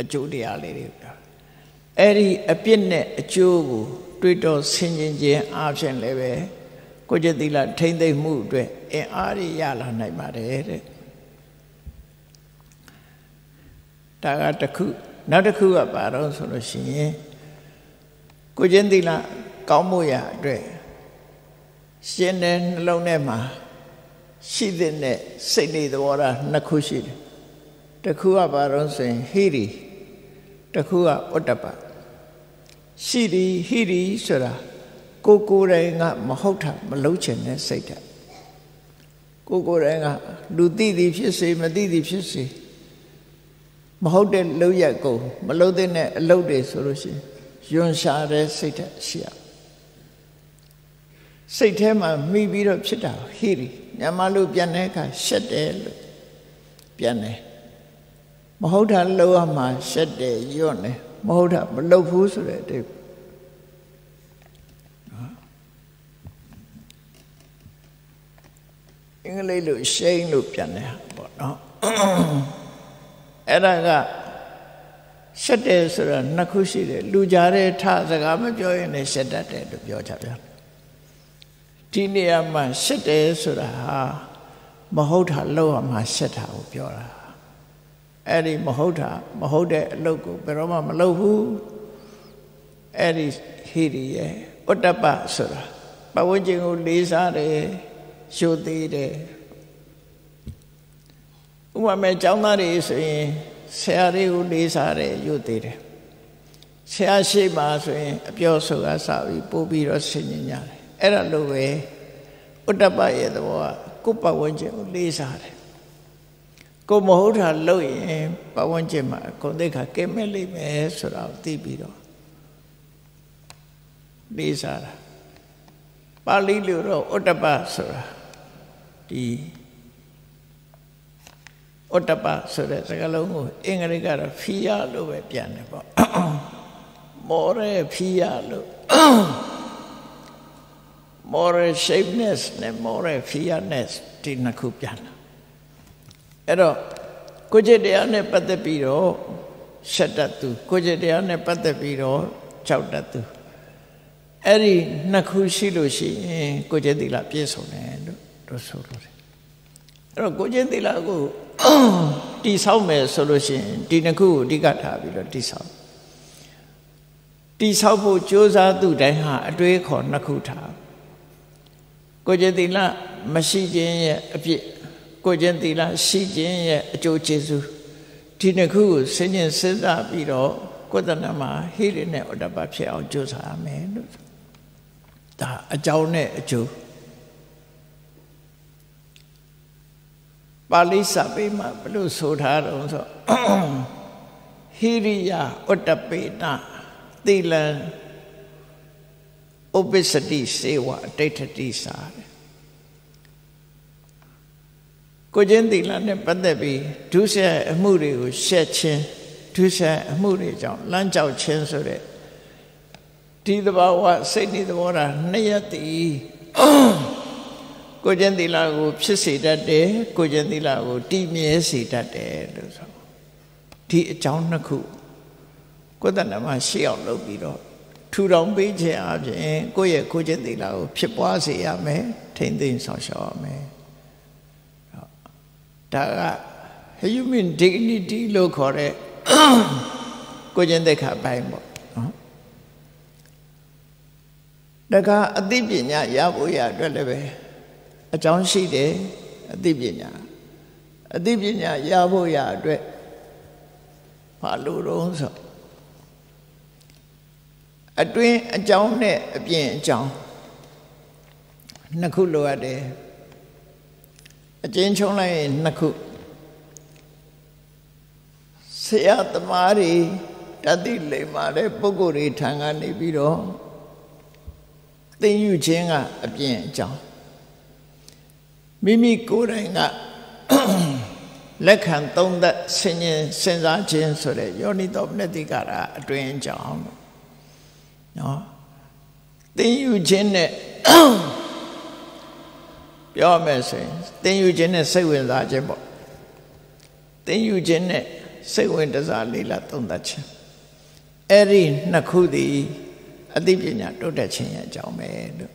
အကျိုးတရားလေးတွေပြောအဲ့ဒီအပြစ်နဲ့အကျိုးကိုတွေးတော်ဆင်ခြင်ခြင်းအပြင်လည်းပဲကိုကျတိလထိမ့်သိမ့်မှုအတွက်အင်အားရရလာနိုင်ပါတယ်တဲ့ဒါကတစ်ခု နောက်တစ်ခုကဘာတော့ဆိုလို့ရှိရင်ကိုကျင်းသီလကောင်းမှုရအတွက်ရှင်တဲ့နှလုံးထဲမှာရှိတဲ့စိတ်နေသဘောထားနှစ်ခုရှိတယ်တစ်ခုကဘာတော့ဆိုရင်ဟိရိတစ်ခုကဥတ္တပရှိသည်ဟိရိဆိုတာကိုကိုယ်တိုင်ကမဟုတ်တာမလုံးချင်တဲ့စိတ်ဓာတ်ကိုကိုယ်တိုင်ကလူသိသည်ဖြစ်စေမသိသည်ဖြစ်စေ မဟုတ်တဲ့လုံရက်ကိုမလုံးတဲ့အလုပ်တွေဆိုလို့ရှိရင်ယွန်ရှာတဲ့စိတ်ဓာတ်ရှိရစိတ်ထဲမှာမိပြီးတော့ဖြစ်တာဟိရိမြန်မာလူပြန်တဲ့အခါရှက်တယ်လို့ပြန်တယ်မဟုတ်တာလုံရမှာရှက်တယ်ယွန့်တယ်မဟုတ်တာမလုပ်ဘူးဆိုတဲ့အတိတ်အင်္ဂလိပ်လို shame လို့ပြန်တယ်ပေါ့နော် အဲ့ဒါကရှက်တယ်ဆိုတာနှစ်ခုရှိတယ်လူကြတဲ့ထစကားမပြောရင်လည်းရှက်တတ်တယ်လို့ပြောကြပြန်ဒီနေရာမှာရှက်တယ်ဆိုတာဟာမဟုတ်တာလောက်အောင်မှရှက်တာကိုပြောတာအဲ့ဒီမဟုတ်တာမဟုတ်တဲ့အလုပ်ကိုဘယ်တော့မှမလုပ်ဘူးအဲ့ဒီဟိရိရဲ့ဥတ္တပဆိုတာပဝန်းကျင်ကိုလေးစားတယ်ရှုသေးတယ် ဥပမာကျောင်းသားတွေဆိုရင်ဆရာတွေကိုလေးစားတယ်ယူသေးတယ်ဆရာရှိမှဆိုရင်အပြောဆိုကစပြီးပို့ပြီးတော့ဆင်ញင်ကြတယ်အဲ့ဒါလိုပဲဥတ္တပရဲ့သဘောကကိုယ်ပဝန်းကျင်ကိုလေးစားတယ်ကိုမဟုတ်တာလုပ်ရင်ပဝန်းကျင်မှာဂုဏ်သိက္ခာကဲမဲ့လိမ့်မယ်ဆိုတာကိုသိပြီးတော့လေးစားတာပါဠိလိုတော့ဥတ္တပဆိုတာဒီ ဥတ္တပဆိုတဲ့စကားလုံးကိုအင်္ဂလိပ်ကတော့ fear လို့ပဲပြန်တယ်ပေါ့မော်ရဲ fear လို့ moral shapeness နဲ့ moral fearness ဒီနှစ်ခုပြန်တာအဲ့တော့ကိုจิตတရားနဲ့ပတ်သက်ပြီးတော့ရှက်တတ်သူကိုจิตတရားနဲ့ပတ်သက်ပြီးတော့ကြောက်တတ်သူအဲ့ဒီနှစ်ခုရှိလို့ရှိရင်ကိုจิตသီလပြည့်စုံတယ်လို့ လို့ဆိုလို့တယ် အဲ့တော့ကိုချင်းသီလကိုတိဆောက်မယ်ဆိုလို့ရှိရင်ဒီနှစ်ခုကိုအဓိကထားပြီးတော့တိဆောက်တိဆောက်ဖို့ကြိုးစားသူတိုင်းဟာအတွေးခေါ်နှစ်ခုထားကိုချင်းသီလမရှိခြင်းရဲ့အပြစ်ကိုချင်းသီလရှိခြင်းရဲ့အကျိုးကျေးဇူးဒီနှစ်ခုကိုစဉ်းကျင်စဉ်းစားပြီးတော့ကိုယ်တဏ္ဍမှာဟိရိနဲ့ဩတ္တပဖြစ်အောင်ကြိုးစားရမယ်လို့ဒါအကြောင်းနဲ့အကျိုး ပါဠိစာပေမှာဘယ်လိုဆိုထားတော့ဆိုဟိရိယဩတ္တပေနသီလံဥပ္ပစ္စတိစေဝအဋ္ဌတိစာတဲ့ကိုချင်းသီလနဲ့ပတ်သက်ပြီးဒုစရအမှုတွေကိုရှက်ခြင်းဒုစရအမှုတွေကြောင့်လမ်းကြောက်ခြင်းဆိုတဲ့ဒီသဘာဝစိတ်နေသဘောထားနှစ်ရတည် ကိုချင်းသီလကိုဖြစ်စေတတ်တယ်ကိုချင်းသီလကိုတည်မြဲစေတတ်တယ်လို့ဆိုဒီအကြောင်းနှစ်ခုကိုယ်တဏ္ဍမှာရှေ့အောင်လုပ်ပြီးတော့ထူထောင်ပေးခြင်းအပြင်ကိုယ့်ရဲ့ကိုချင်းသီလကိုဖြစ်ပွားစေရမယ်ထိမ့်သိမ်းဆောင်ရှောက်ရမယ်ဒါက human dignity လို့ခေါ်တဲ့ကိုကျင့်သက်ခါပိုင်းပေါ့နော်ဒါကအသိပညာရဖို့ရအတွက်လည်းပဲ အကြောင်းရှိတယ်အသိပညာအသိပညာရဖို့ရအတွက်ဘာလို့တော့ဆိုအတွင်းအကြောင်းနဲ့အပြင်အကြောင်းနှစ်ခုလိုရတယ်အကျဉ်းချုံလိုက်ရင်နှစ်ခုဆရာသမားတွေတတိလိမ္မာတဲ့ပုဂ္ဂိုလ်တွေထံကနေပြီးတော့သိယူခြင်းကအပြင်အကြောင်း မိမိကိုယ်တိုင်ကလက်ခံသုံးသက်ဆင်ញင်စဉ်းစားခြင်းဆိုတဲ့ယောနိတော်မနတိကရာအတွင်အကြောင်းနော်သိယူခြင်းနဲ့ပြောမယ်ဆိုရင်သင်ယူခြင်းနဲ့စိတ်ဝင်စားခြင်းပေါ့သင်ယူခြင်းနဲ့စိတ်ဝင်တစားလေးလာသုံးသပ်ခြင်းအဲ့ဒီနှစ်ခုသည်အသိပညာတိုးတက်ခြင်းရဲ့အကြောင်းပဲလို့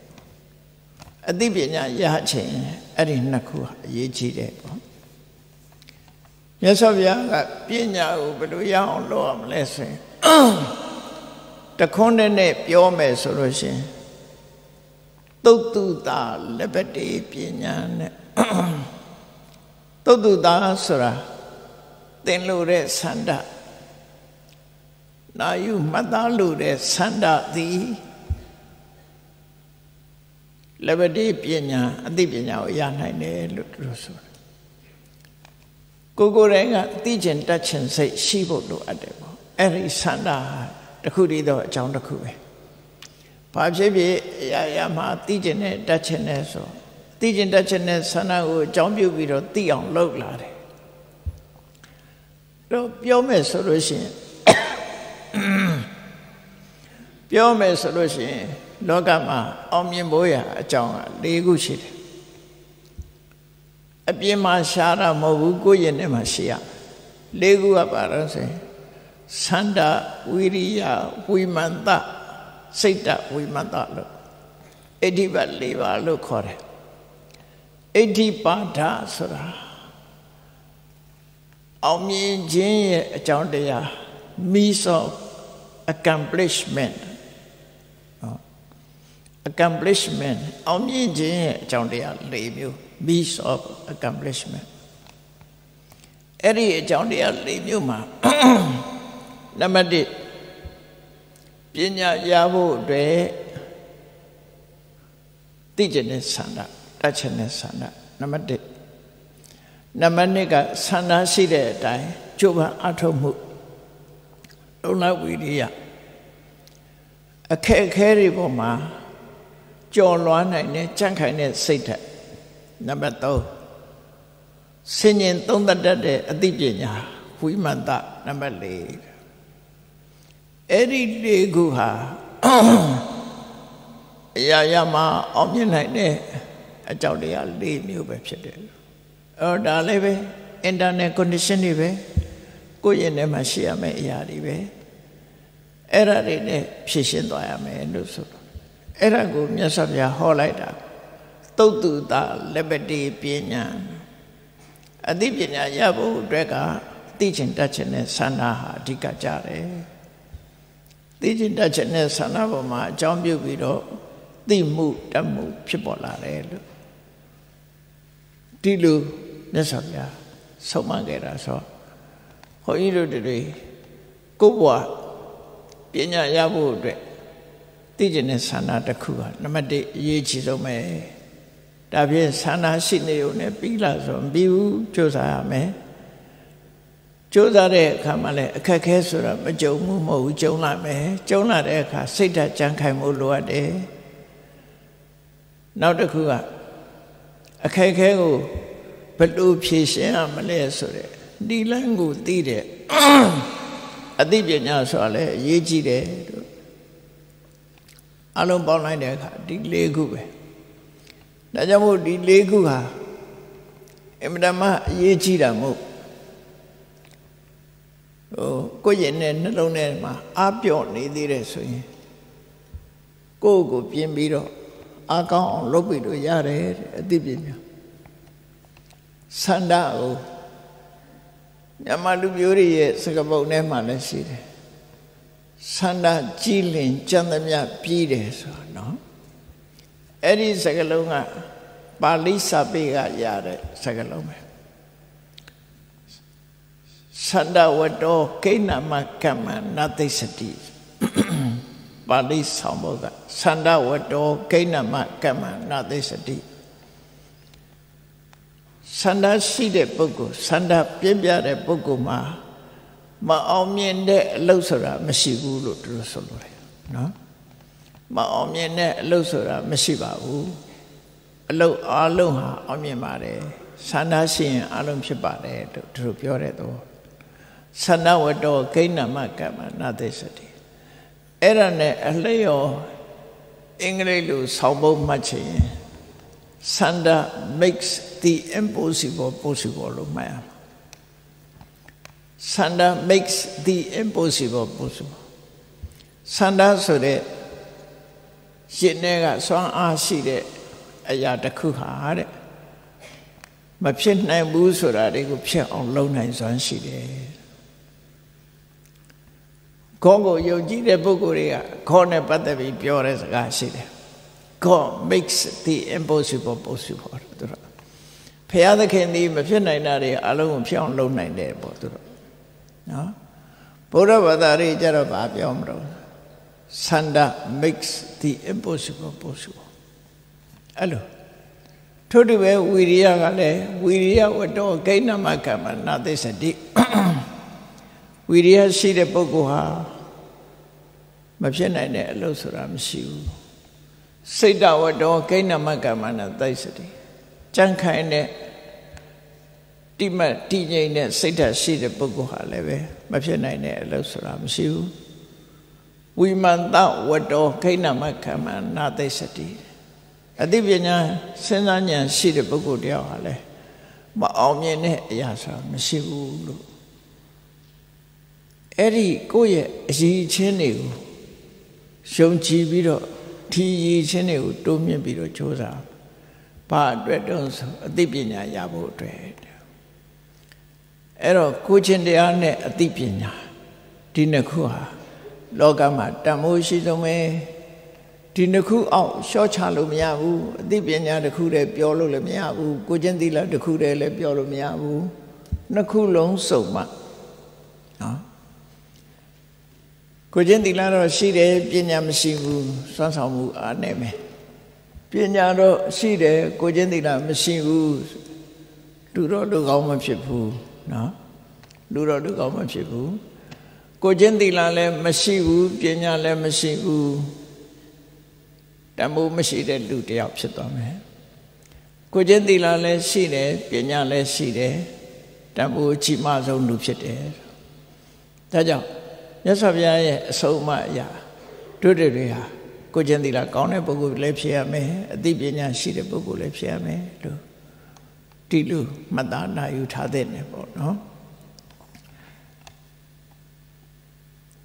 အသိပညာရခြင်း အဲ့ဒီနှစ်ခုဟာအရေးကြီးတယ်ပေါ့မြတ်စွာဘုရားကပညာကိုဘယ်လိုရအောင်လုပ်ရမလဲဆိုရင်တခွန်းနဲ့ပြောမယ်ဆိုလို့ရှိရင်သုတ်တုတာလက်ပတိပညာနဲ့သုတ်တုတာဆိုတာသင်လို့တဲ့ဆန္ဒနာယူမှတ်သားလို့တဲ့ဆန္ဒသည် လက်ပတိပညာအသိပညာကိုရနိုင်တယ်လို့သူတို့ဆိုတာကိုကိုယ်တိုင်ကအသိကျင်တတ်ချင်စိတ်ရှိဖို့လိုအပ်တယ်ပေါ့အဲ့ဒီဆန္ဒတစ်ခုတည်းသောအကြောင်းတစ်ခုပဲဘာဖြစ်ဖြစ်အရာရာမှာသိကျင်တဲ့တတ်ချင်တဲ့ဆိုသိကျင်တတ်ချင်တဲ့ဆန္ဒကိုအကြောင်းပြုပြီးတော့သိအောင်လုပ်လာတယ်တော့ပြောမယ်ဆိုလို့ရှိရင်ပြောမယ်ဆိုလို့ရှိရင် လောကမှာအောင်မြင်ဖို့ရအကြောင်းက၄ခုရှိတယ်အပြင်မှာရှားတာမဟုတ်ဘူးကိုယ့်ရင်ထဲမှာရှိရ၄ခုကပါတော့ဆိုရင်သန္တာဝိရိယဝိမန္တစိတ်တဝိမတလို့အဋ္ဌိပတ်၄ပါးလို့ခေါ်တယ်အဋ္ဌိပါဒဆိုတာအောင်မြင်ခြင်းရဲ့အကြောင်းတရား means of accomplishment accomplishment အောင်မြင်ခြင်းရဲ့အကြောင်းတရား၄မျိုး means of accomplishment အဲ့ဒီအကြောင်းတရား၄မျိုးမှာနံပါတ်1ပညာရဖို့အတွက်သိကျင်တဲ့ဆန္ဒတတ်ချင်တဲ့ဆန္ဒနံပါတ်1နံပါတ်2ကဆန္ဒရှိတဲ့အတိုင်းကြိုးပမ်းအထောက်မှုလုံလဝိရိယအခက်အခဲတွေပေါ်မှာ ကြော်လွှားနိုင်တဲ့ကြံ့ခိုင်တဲ့စိတ်ဓာတ်နံပါတ်3ဆင်ញင်သုံးသတ်တဲ့အသိပညာဝိမန္တနံပါတ်4အဲ့ဒီလေးခုဟာအရာရာမှာအောင်မြင်နိုင်တဲ့အကြောင်းတရား၄မျိုးပဲဖြစ်တယ်အော်ဒါလည်းပဲ internet condition တွေပဲကိုယ့်ရင်ထဲမှာရှိရမယ့်အရာတွေပဲအဲ့ဒါတွေနဲ့ဖြည့်ရှင်းသွားရမယ်လို့ဆိုတော့ အဲ့ဒါကိုမြတ်စွာဘုရားဟောလိုက်တာသသုတ်တုတာလက်ပတိပညာအသိပညာရဖို့အတွက်ကသိချင်တတ်ချင်တဲ့ဆန္ဒဟာအဓိကကြတယ်သိချင်တတ်ချင်တဲ့ဆန္ဒပေါ်မှာအကြောင်းပြုပြီးတော့သိမှုတတ်မှုဖြစ်ပေါ်လာတယ်လို့ဒီလိုမြတ်စွာဘုရားဆုံးမခဲ့တာဆိုဘုန်းကြီးတို့တွေကိုယ်ဘဝပညာရဖို့အတွက် သိကျင်တဲ့ဆန္ဒတစ်ခုဟာနံပါတ်1အရေးကြီးဆုံးပဲဒါဖြင့်ဆန္ဒရှိနေုံနဲ့ပြီးလာဆိုမပြီးဘူးကြိုးစားရမယ်ကြိုးစားတဲ့အခါမှာလည်းအခက်ခဲဆိုတာမကြုံမှုမဟုတ်ဘူးကြုံလာမယ်ကြုံလာတဲ့အခါစိတ်ဓာတ်ကြံခိုင်မှုလိုအပ်တယ်နောက်တစ်ခုကအခက်ခဲကိုဘယ်လိုဖြေရှင်းရမလဲဆိုတဲ့ဒီလန်းကိုသိတဲ့အသိပညာဆိုတာလည်းအရေးကြီးတယ်တို့ အလုံးပေါင်းလိုက်တဲ့အခါဒီ၄ခုပဲဒါကြောင့်မို့ဒီ၄ခုဟာအင်မတန်မှအရေးကြီးတာမဟုတ်ဟိုကိုယ့်ရဲ့နဲ့နှလုံးထဲမှာအာပြော့နေသေးတယ်ဆိုရင်ကိုယ့်ကိုပြင်းပြီးတော့အာကောင်းအောင်လုပ်ပြီးတော့ရတယ်အသိပညာဆန္ဒကိုမြန်မာလူမျိုးတွေရဲ့စကားပုံထဲမှာလည်းရှိတယ် ဆန္ဒကြီးလင်ကြံသမျှပြီးတယ်ဆိုတာနော်အဲ့ဒီစကားလုံးကပါဠိစာပေကရတဲ့စကားလုံးပဲသန္တဝတ္တောကိဏမကမ္မနသိစတိပါဠိဆောင်ဘုကသန္တဝတ္တောကိဏမကမ္မနသိစတိဆန္ဒရှိတဲ့ပုဂ္ဂိုလ်ဆန္ဒပြင်းပြတဲ့ပုဂ္ဂိုလ်မှာ မအောင်မြင်တဲ့အလုပ်ဆိုတာမရှိဘူးလို့သူတို့ဆိုလို့တယ်နော်မအောင်မြင်တဲ့အလုပ်ဆိုတာမရှိပါဘူးအလုပ်အလုံးဟာအောင်မြင်ပါတယ်ဆန္ဒရှိရင်အလုံးဖြစ်ပါတယ်လို့သူတို့ပြောတဲ့တော့ဆန္ဒဝတ္တောဂိဏမကမ္မနာသိစတိအဲ့ဒါနဲ့အလျော်အင်္ဂလိပ်လိုဆောင်းပုံမှတ်ချင်ဆန္ဒ makes the impossible possible လို့မှတ်ရမှာ ဆန္ဒ makes the impossible possible ဆန္ဒဆိုတဲ့ရှင်တွေကစွမ်းအားရှိတဲ့အရာတစ်ခုဟာတဲ့မဖြစ်နိုင်ဘူးဆိုတာတွေကိုဖြစ်အောင်လုပ်နိုင်စွမ်းရှိတယ်ခေါင်းကိုယုံကြည်တဲ့ပုဂ္ဂိုလ်တွေကခေါင်းနဲ့ပတ်သက်ပြီးပြောတဲ့စကားရှိတယ် God makes the impossible possible သူတို့ဖရာသခင်ဒီမဖြစ်နိုင်တာတွေအလုံးကိုဖြစ်အောင်လုပ်နိုင်တယ်ပေါ့သူတို့ နော်ဘုရားဘာသာရေးကြတော့ဗာပြောမလို့ Sanda makes the impossible possible အဲ့လိုထို့တူပဲဝီရိယကလည်းဝီရိယဝတ္တောဂိဏမကမ္မနာသိစတိဝီရိယရှိတဲ့ပုဂ္ဂိုလ်ဟာမဖြစ်နိုင်တဲ့အလုပ်ဆိုတာမရှိဘူးစိတ်တဝတ္တောဂိဏမကမ္မနာသိစတိကြံခိုင်တဲ့ တိမတ်တည်ငြိမ်တဲ့စိတ်ဓာတ်ရှိတဲ့ပုဂ္ဂိုလ်ဟာလည်းပဲမဖြစ်နိုင်တဲ့အလုပ်ဆိုတာမရှိဘူးဝိမန္တဝတ္တောခိဏမခမနာသိစတိအသိပညာစဉ်းစားဉာဏ်ရှိတဲ့ပုဂ္ဂိုလ်တယောက်ဟာလည်းမအောင်မြင်တဲ့အရာဆိုတာမရှိဘူးလို့အဲ့ဒီကိုယ့်ရဲ့အရေးချင်းတွေကိုရှုံကြည်ပြီးတော့ဒီရည်ချင်းတွေကိုတိုးမြင့်ပြီးတော့ကြိုးစားဘာအတွက်တုံးဆိုအသိပညာရဖို့အတွက် အဲ့တော့ကိုချင်းတရားနဲ့အသိပညာဒီနှစ်ခုဟာလောကမှာတန်ဖိုးရှိဆုံးပဲဒီနှစ်ခုအောက်ရှော့ချလို့မရဘူးအသိပညာတစ်ခုတည်းပြောလို့လည်းမရဘူးကိုချင်းသီလတစ်ခုတည်းလည်းပြောလို့မရဘူးနှစ်ခုလုံးစုံမှနော်ကိုချင်းသီလတော့ရှိတယ်ပညာမရှိဘူးစွမ်းဆောင်မှုအားနေမယ်ပညာတော့ရှိတယ်ကိုချင်းသီလမရှိဘူးလူတော့လူကောင်းမဖြစ်ဘူး နော်လူတော့လူကောင်းမဖြစ်ဘူးကိုချင်းသီလလည်းမရှိဘူးပညာလည်းမရှိဘူးတမိုးမရှိတဲ့လူတယောက်ဖြစ်သွားမယ်ကိုချင်းသီလလည်းရှိတယ်ပညာလည်းရှိတယ်တမိုးအကြီးမားဆုံးလူဖြစ်တယ်ဒါကြောင့်မြတ်စွာဘုရားရဲ့အဆုံးအမအရာတို့တွေဟာကိုချင်းသီလကောင်းတဲ့ပုဂ္ဂိုလ်လည်းဖြစ်ရမယ်အသိပညာရှိတဲ့ပုဂ္ဂိုလ်လည်းဖြစ်ရမယ်လို့ ဒီလိုမှတ်သားနိုင်ယူထားတဲ့နေပေါ့နော်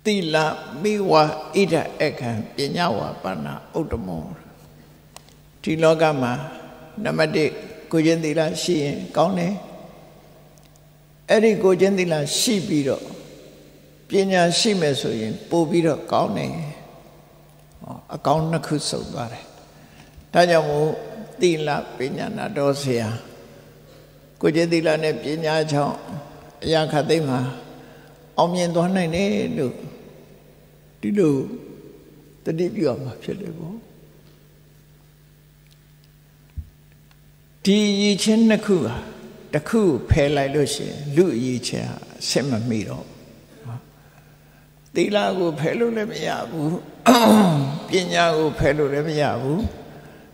သီလမိဝဣဒအခံပညာဝါပနာဥတ္တမောဒီလောကမှာနံပါတ်1ကိုချင်းသီလရှိရင်ကောင်းတယ်အဲ့ဒီကိုချင်းသီလရှိပြီးတော့ပညာရှိမယ်ဆိုရင် ပို့ပြီးတော့ကောင်းတယ်အကောင်းနှစ်ခုစုံသွားတယ်ဒါကြောင့်မို့သီလပညာနာတော်ဆရာ ကိုချင်းသီလနဲ့ပညာချောင်းအရာခတ်သိမ်းမှာအောင်မြင်သွားနိုင်တယ်လို့ဒီလိုတတိပြုရမှာဖြစ်တယ်ပေါ့ဒီရည်ချင်းနှစ်ခုဟာတစ်ခုဖယ်လိုက်လို့ရှိရင်လူရည်ချင်းဟာဆက်မမိတော့သီလကိုဖယ်လို့လည်းမရဘူးပညာကိုဖယ်လို့လည်းမရဘူး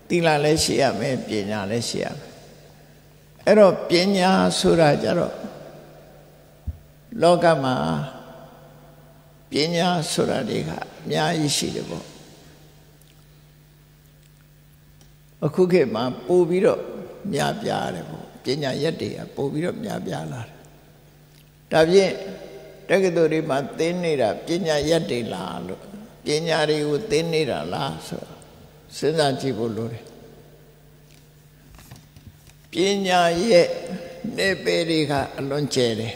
သီလလည်းရှိရမယ်ပညာလည်းရှိရမယ် အဲ့တော့ပညာဆိုတာကြတော့လောကမှာပညာဆိုတာတွေကအများကြီးရှိတယ်ပေါ့အခုခေတ်မှာပို့ပြီးတော့များပြားတယ်ပေါ့ပညာရက်တွေကပို့ပြီးတော့များပြားလာတယ်ဒါဖြင့်တက္ကသိုလ်တွေမှာသင်နေတာပညာရက်တွေလားလို့ပညာတွေကိုသင်နေတာလားဆိုစဉ်းစားကြည့်ဖို့လိုတယ် ပညာရဲ့နေပေတွေကအလွန်ကျယ်တယ်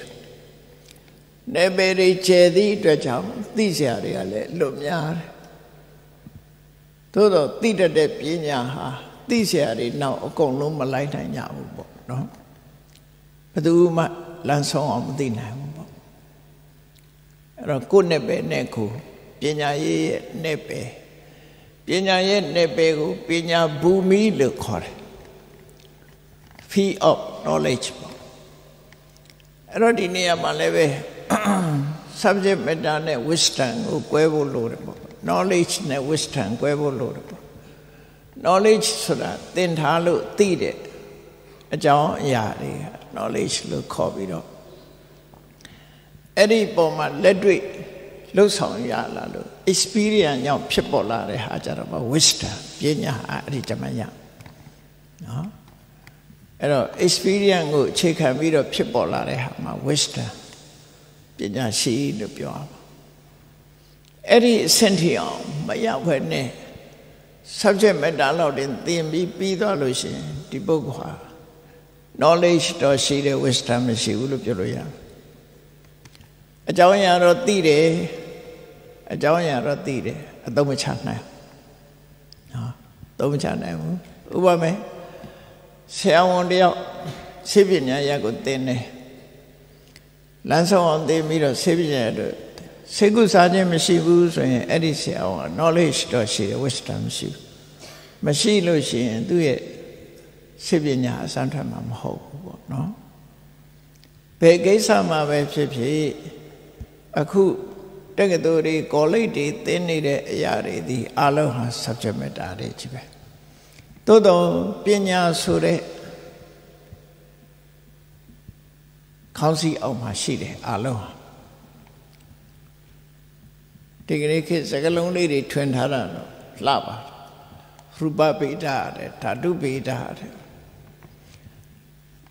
နေပေတွေကျယ်သည့်အတွက်ကြောင့်သိစရာတွေကလည်းလွတ်များတယ်သို့တော့သိတတ်တဲ့ပညာဟာသိစရာတွေနောက်အကုန်လုံးမလိုက်နိုင်ကြဘူးပေါ့နော်ဘယ်သူမှလမ်းဆုံးအောင်မသိနိုင်ဘူးပေါ့အဲ့တော့ကိုယ်နဲ့ပဲနဲ့ကိုပညာရေးရဲ့နဲ့ပဲပညာရဲ့နဲ့ပဲကိုပညာဘူမိလို့ခေါ်တယ် fee of knowledge ပေါ့အဲ့တော့ဒီနေရာမှာလည်းပဲ subject matter နဲ့ wisdom ကို꿰ဖို့လိုတယ်ပေါ့ knowledge နဲ့ wisdom 꿰ဖို့လိုတယ်ပေါ့ knowledge ဆိုတာသင်ထားလို့သိတဲ့အကြောင်းအရာတွေ knowledge လို့ခေါ်ပြီးတော့အဲ့ဒီပုံမှာလက်တွေ့လှုပ်ဆောင်ရလာလို့ experience ကြောင့်ဖြစ်ပေါ်လာတဲ့ဟာကြတော့ wisdom ပညာအဲ့ဒီတမရနော် အဲ့တော့ experience ကိုအခြေခံပြီးတော့ဖြစ်ပေါ်လာတဲ့ဟာမှာ wisdom ပညာရှိလို့ပြောရမှာအဲ့ဒီအဆင့်ထိအောင်မရောက်ဘဲနဲ့ subject matter လောက်တင်သင်ပြီးပြီးသွားလို့ရှိရင်ဒီပုဂ္ဂိုလ်ဟာ knowledge တော့ရှိတယ် wisdom မရှိဘူးလို့ပြောလို့ရတယ်အကြောင်းအရာတော့သိတယ်အကြောင်းအရာတော့သိတယ်အသုံးမချနိုင်နော်သုံးမချနိုင်ဘူးဥပမာ ဆရာဝန်တယောက်ဆေးပညာရပ်ကိုသင်တယ်လမ်းဆောင်အောင်သင်ပြီးတော့ဆေးပညာတို့ဆေးကုစားခြင်းမရှိဘူးဆိုရင်အဲ့ဒီဆရာဝန် knowledge တော့ရှိတယ် wisdom မရှိဘူးမရှိလို့ရှိရင်သူ့ရဲ့ဆေးပညာအစမ်းထွက်မှာမဟုတ်ဘူးပေါ့နော်ဘယ်ကိစ္စမှာပဲဖြစ်ဖြစ်အခုတက္ကသိုလ်တွေကောလိပ်တွေသင်နေတဲ့အရာတွေဒီအလုံးဟာ subject matter တွေကြီးပဲ သို့တော့ပညာဆိုတဲ့ခေါင်းစည်းအောက်မှာရှိတယ်အလုံးဟာဒီကနေ့ခေတ်စကလုံးလေးတွေထွင်ထားတာတော့လှပါရူပဗေဒတဲ့ဓာတုဗေဒတဲ့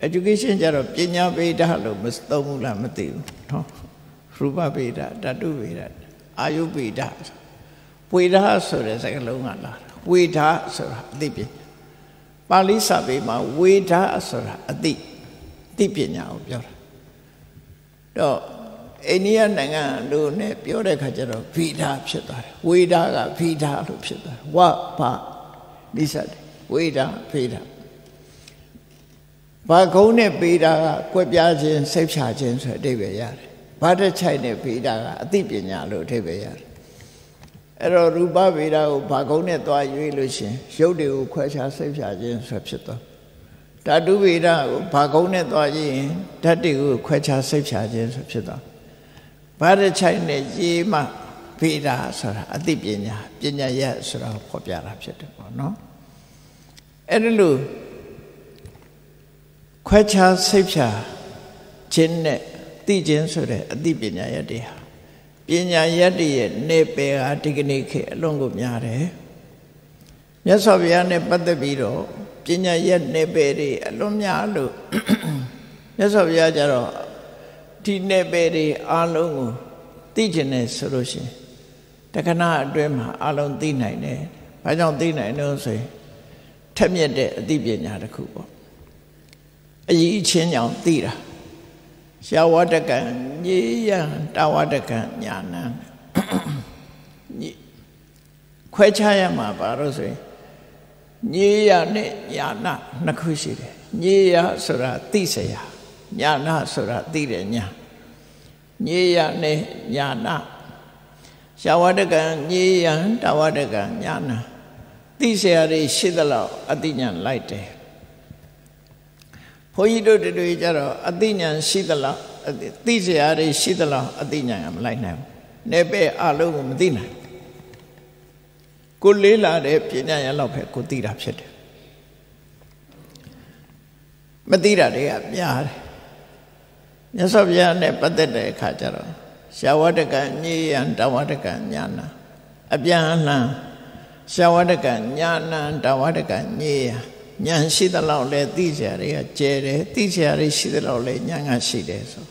education ကြတော့ပညာဗေဒလို့မသုံးဘူးလားမသိဘူးနော်ရူပဗေဒဓာတုဗေဒအာယုဗေဒဝေဒဆိုတဲ့စကားလုံးကလာဝေဒဆိုတာအသိပညာ ပါဠိစာပေမှာဝေဒဆိုတာအသိသိပညာကိုပြောတာတော့အိန္ဒိယနိုင်ငံလို့ ਨੇ ပြောတဲ့ခါကျတော့ဗီဒာဖြစ်သွားတယ်ဝေဒကဗီဒာလို့ဖြစ်သွားတယ်ဝဘနိစ္စတယ်ဝေဒဗေဒဘာကုန်းနဲ့ဗေဒကကွက်ပြားခြင်းစိတ်ဖြာခြင်းဆိုတဲ့အဓိပ္ပာယ်ရတယ်ဘာတချိုက်နဲ့ဗေဒကအသိပညာလို့အဓိပ္ပာယ်ရတယ် အဲ့တော့ရူပဗေဒကိုဘာကုန်းနဲ့သွားရွေးလို့ရှင်ရုပ်တွေကိုခွဲခြားစိတ်ဖြာခြင်းဆိုဖြစ်သွားဓာတုဗေဒကိုဘာကုန်းနဲ့သွားရင်ဓာတ်တွေကိုခွဲခြားစိတ်ဖြာခြင်းဆိုဖြစ်သွားဘာတချိုက်နဲ့ရေးမှဗေဒဆိုတာအသိပညာပညာရက်ဆိုတာဖော်ပြတာဖြစ်တယ်ပေါ့နော်အဲ့ဒါလို့ခွဲခြားစိတ်ဖြာခြင်းနဲ့သိခြင်းဆိုတဲ့အသိပညာရက်တွေဟာပ ညာရက်တွေရဲ့နေပယ်ဟာဒီကနေ့ခေတ်အလွန်ကိုများတယ်မြတ်စွာဘုရားနဲ့ပတ်သက်ပြီးတော့ပညာရက်နေပယ်တွေအလွန်များလို့မြတ်စွာဘုရားကျတော့ဒီနေပယ်တွေအလုံးကိုသိကျင်တယ်ဆိုလို့ရှိရင်တခဏအတွင်းမှာအလုံးသိနိုင်တယ်။ဘာကြောင့်သိနိုင်လို့ဆိုရင်ထက်မြက်တဲ့အသိပညာတစ်ခုပေါ့အကြီးချင်းကြောင့်သိတာ ရှာဝတကံညေယံတာဝတကံညာနံခွဲခြားရမှာပါတော့ဆိုရင်ညေယနဲ့ညာနာနှစ်ခုရှိတယ်ညေယဆိုတာသိစရာညာနာဆိုတာသိတယ်ညာညေယနဲ့ညာနာရှာဝတကံညေယံတာဝတကံညာနာသိစရာတွေရှိသလောက်အသိဉာဏ်လိုက်တယ်ဘု န်းကြီးတို့တွေကြတော့အသိဉာဏ်ရှိသလောက်သိစရာတွေရှိသလောက်အသိဉာဏ်ကမလိုက်နိုင်ဘူး။နေပဲအလုံးကိုမသိနိုင်။ကိုလေးလာတဲ့ပညာရလောက်ပဲကိုသိတာဖြစ်တယ်။မသိတာတွေကများတယ်။မြတ်စွာဘုရားနဲ့ပတ်သက်တဲ့အခါကျတော့ရှာဝတကညေယံတဝတကညာနာအပြန်အလှန်ရှာဝတကညာနာတဝတကညေယံ ဉာဏ်ရှိသလောက်လဲသိကြတွေကကျဲတယ်သိကြရရှိသလောက်လဲဉာဏ်ကရှိတယ်ဆို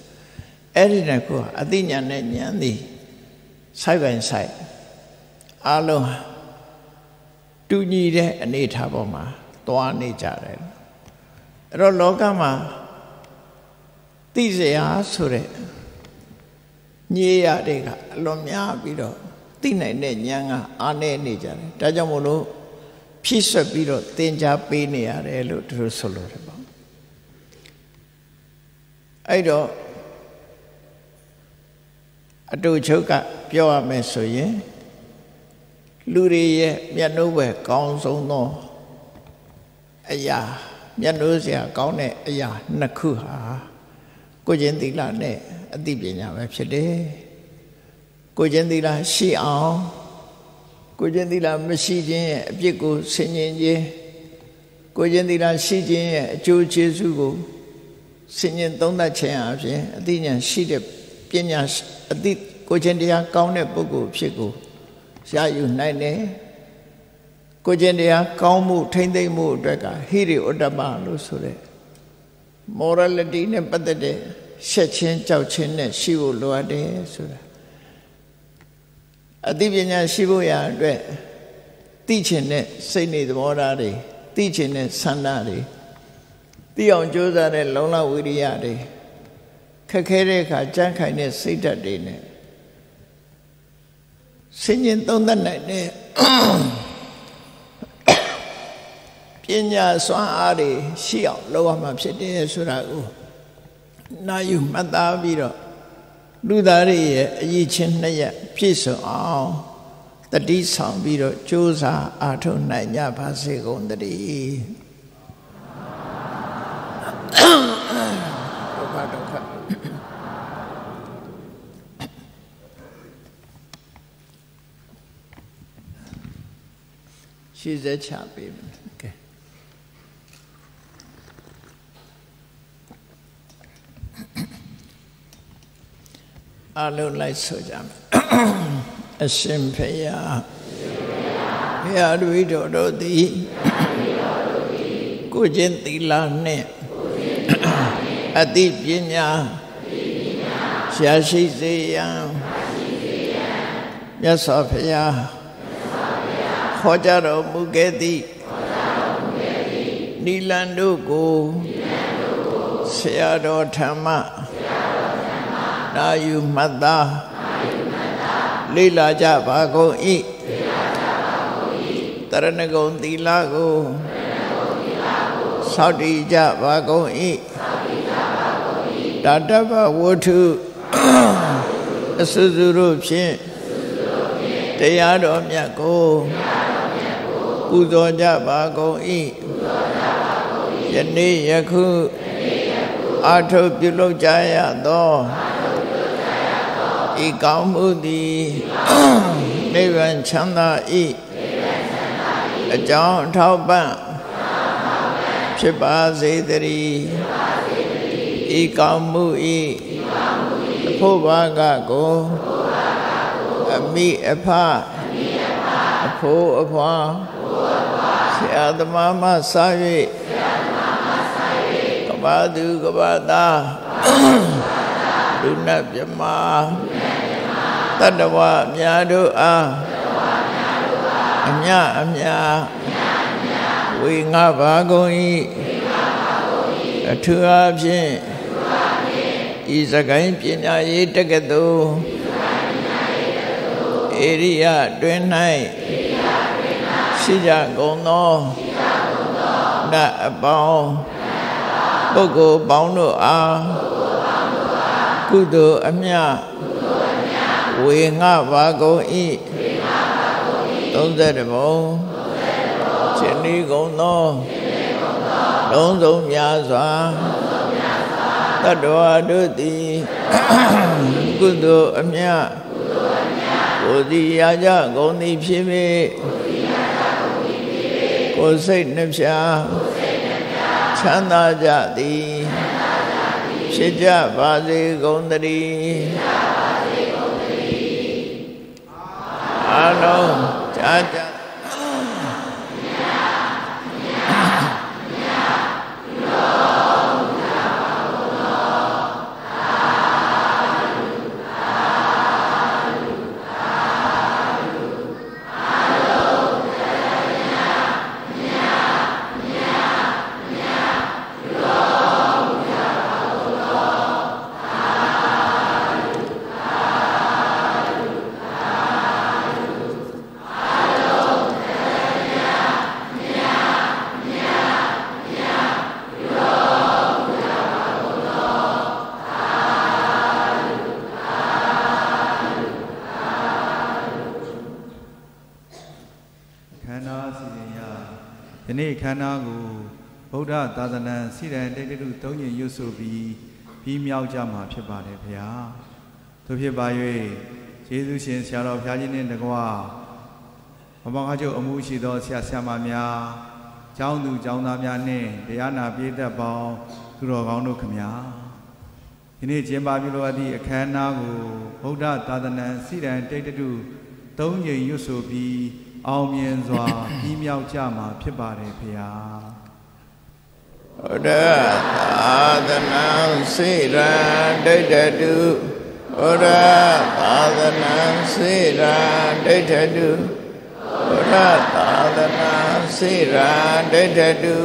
အဲ့ဒီတကူအသိဉာဏ်နဲ့ဉာဏ်သည်ဆိုင်ပိုင်ဆိုင်အလုံးတူညီတဲ့အနေထားပေါ်မှာသွားနေကြတယ်အဲ့တော့လောကမှာသိစရာဆိုတဲ့ညေးရတွေကအလွန်များပြီးတော့သိနိုင်တဲ့ဉာဏ်ကအားနည်းနေကြတယ်ဒါကြောင့်မို့လို့ ဖြည့်ဆွက်ပြီးတော့သင်ကြားပေးနေရတယ်လို့သူတို့ဆိုလို့တယ်ပေါ့အဲ့တော့အတူချုပ်ကပြောရမယ်ဆိုရင်လူတွေရဲ့မျက်နှိုးပဲကောင်းဆုံးသောအရာမျက်နှိုးစရာကောင်းတဲ့အရာနှစ်ခုဟာကိုကျင်သီလနဲ့အသိပညာပဲဖြစ်တယ်ကိုကျင်သီလရှိအောင် ကိုကျင့်သီလမရှိခြင်းရဲ့အပြစ်ကိုဆင်ញင်ခြင်းကိုကျင့်သီလရှိခြင်းရဲ့အကျိုးကျေးဇူးကိုဆင်ញင်သုံးသပ်ခြင်းအပြင်အသိဉာဏ်ရှိတဲ့ပညာအသိကိုကျင့်တရားကောင်းတဲ့ပုဂ္ဂိုလ်ဖြစ်ကိုရယူနိုင်တယ်ကိုကျင့်တရားကောင်းမှုထိမ့်သိမ့်မှုအတွက်ကဟိရိဥတ္တပလို့ဆိုတဲ့ morality နဲ့ပတ်သက်တဲ့ရှက်ချင်းကြောက်ချင်းနဲ့ရှိဖို့လိုအပ်တယ်ဆိုတာ အသိပညာရှိဖို့ရအတွက်သိချင်တဲ့စိတ်နေသဘောထားတွေသိချင်တဲ့ဆန္ဒတွေသိအောင်ကြိုးစားတဲ့လုံလဝိရိယတွေခက်ခဲတဲ့အခါကြမ်းခိုင်တဲ့စိတ်ဓာတ်တွေနဲ့ဆင်ញင်သုံးသပ်နိုင်တဲ့ပညာစွမ်းအားတွေရှိအောင်လုပ်ရမှာဖြစ်တယ်ဆိုတာကိုနာယူမှတ်သားပြီးတော့ လူသားတွေရဲ့အရေးချင်းနှစ်ရက်ပြည့်စုံအောင်တတိဆောင်ပြီးတော့ကြိုးစားအားထုတ်နိုင်ကြပါစေကုန်တည်းဒုက္ခဒုက္ခရှိစေချပေးမယ် အလုံးလိုက်ဆိုကြမယ်အရှင်ဖေယဘုရားတို့တို့တို့သည်ကိုချင်းသီလနှင့်အတိပညာရှားရှိစေရန်မြတ်စွာဘုရားဟောကြားတော်မူခဲ့သည့်နိလန်တို့ကိုဆရာတော်ဓမ္မ နာယူမှတ်သားလေ့လာကြပါကုန်၏တရဏဂုံသီလကိုသောတည်ကြပါကုန်၏တတဗဝတ္ထုအစစုတို့ဖြင့်တရားတော်မြတ်ကိုပူဇော်ကြပါကုန်၏ယနေ့ယခုအာထုပြုလုပ်ကြရသော ဤကောင်းမှုသည်နိဗ္ဗာန်ချမ်းသာ၏အကြောင်းထောက်ပံ့ဖြစ်ပါစေတည်းဤကောင်းမှု၏အဖို့ဘာကကိုအမိအဖအဖို့အဖွာဆရာသမားမှစ၍ကဘာသူကဘာသားလူနတ်မြမာ တတ္တဝအများတို့အားအမြအမြဝေငါပါကုန်၏အထူးအားဖြင့်ဤစကိုင်းပညာရေးတက္ကသိုလ်ဧရိယတွင်၌ရှိကြကုန်သောနတ်အပေါင်းပုဂ္ဂိုလ်ပေါင်းတို့အားကုသိုလ်အမြ ဝေငါပါကုန်၏30ဘုံရှင်ဤကုန်သောလုံးစုံများစွာတတ္တဝါတို့သည်ကုသိုလ်အမြကိုယ်သည်ရာကြကုန်သည်ဖြစ်ပေကိုယ်စိတ်နှဖျားချမ်းသာကြသည်ဖြစ်ကြပါစေကုန်သတည်း ကြာ နေ့ခန္ဓာကိုဗုဒ္ဓသာသနာစိရန်တိတ်တုသုံးညင်ရွတ်ဆိုပြီးပြီးမြောက်ကြမှာဖြစ်ပါတယ်ဗျာသို့ဖြစ်ပါ၍ယေရှုရှင်ဆရာတော်ဘုရားကြီးနှင့်တကွာဘမောင်အကျုပ်အမှုရှိသောဆရာဆရာမများကျောင်းသူကျောင်းသားများနှင့်တရားနာပြည်သက်ပေါင်းသူတော်ကောင်းတို့ခမညာဒီနေ့ကျင်းပပြုလို့အသည့်အခမ်းအနားကိုဗုဒ္ဓသာသနာစိရန်တိတ်တုသုံးညင်ရွတ်ဆိုပြီး အောင်မြင်စွာပြီးမြောက်ကြမှာဖြစ်ပါတယ်ဖေဟာဘုဒ္ဓသာသနာစေရန်ဒိဋ္ဌတုဘုရားသာသနာစေရန်ဒိဋ္ဌတုဘုရားသာသနာစေရန်ဒိဋ္ဌတု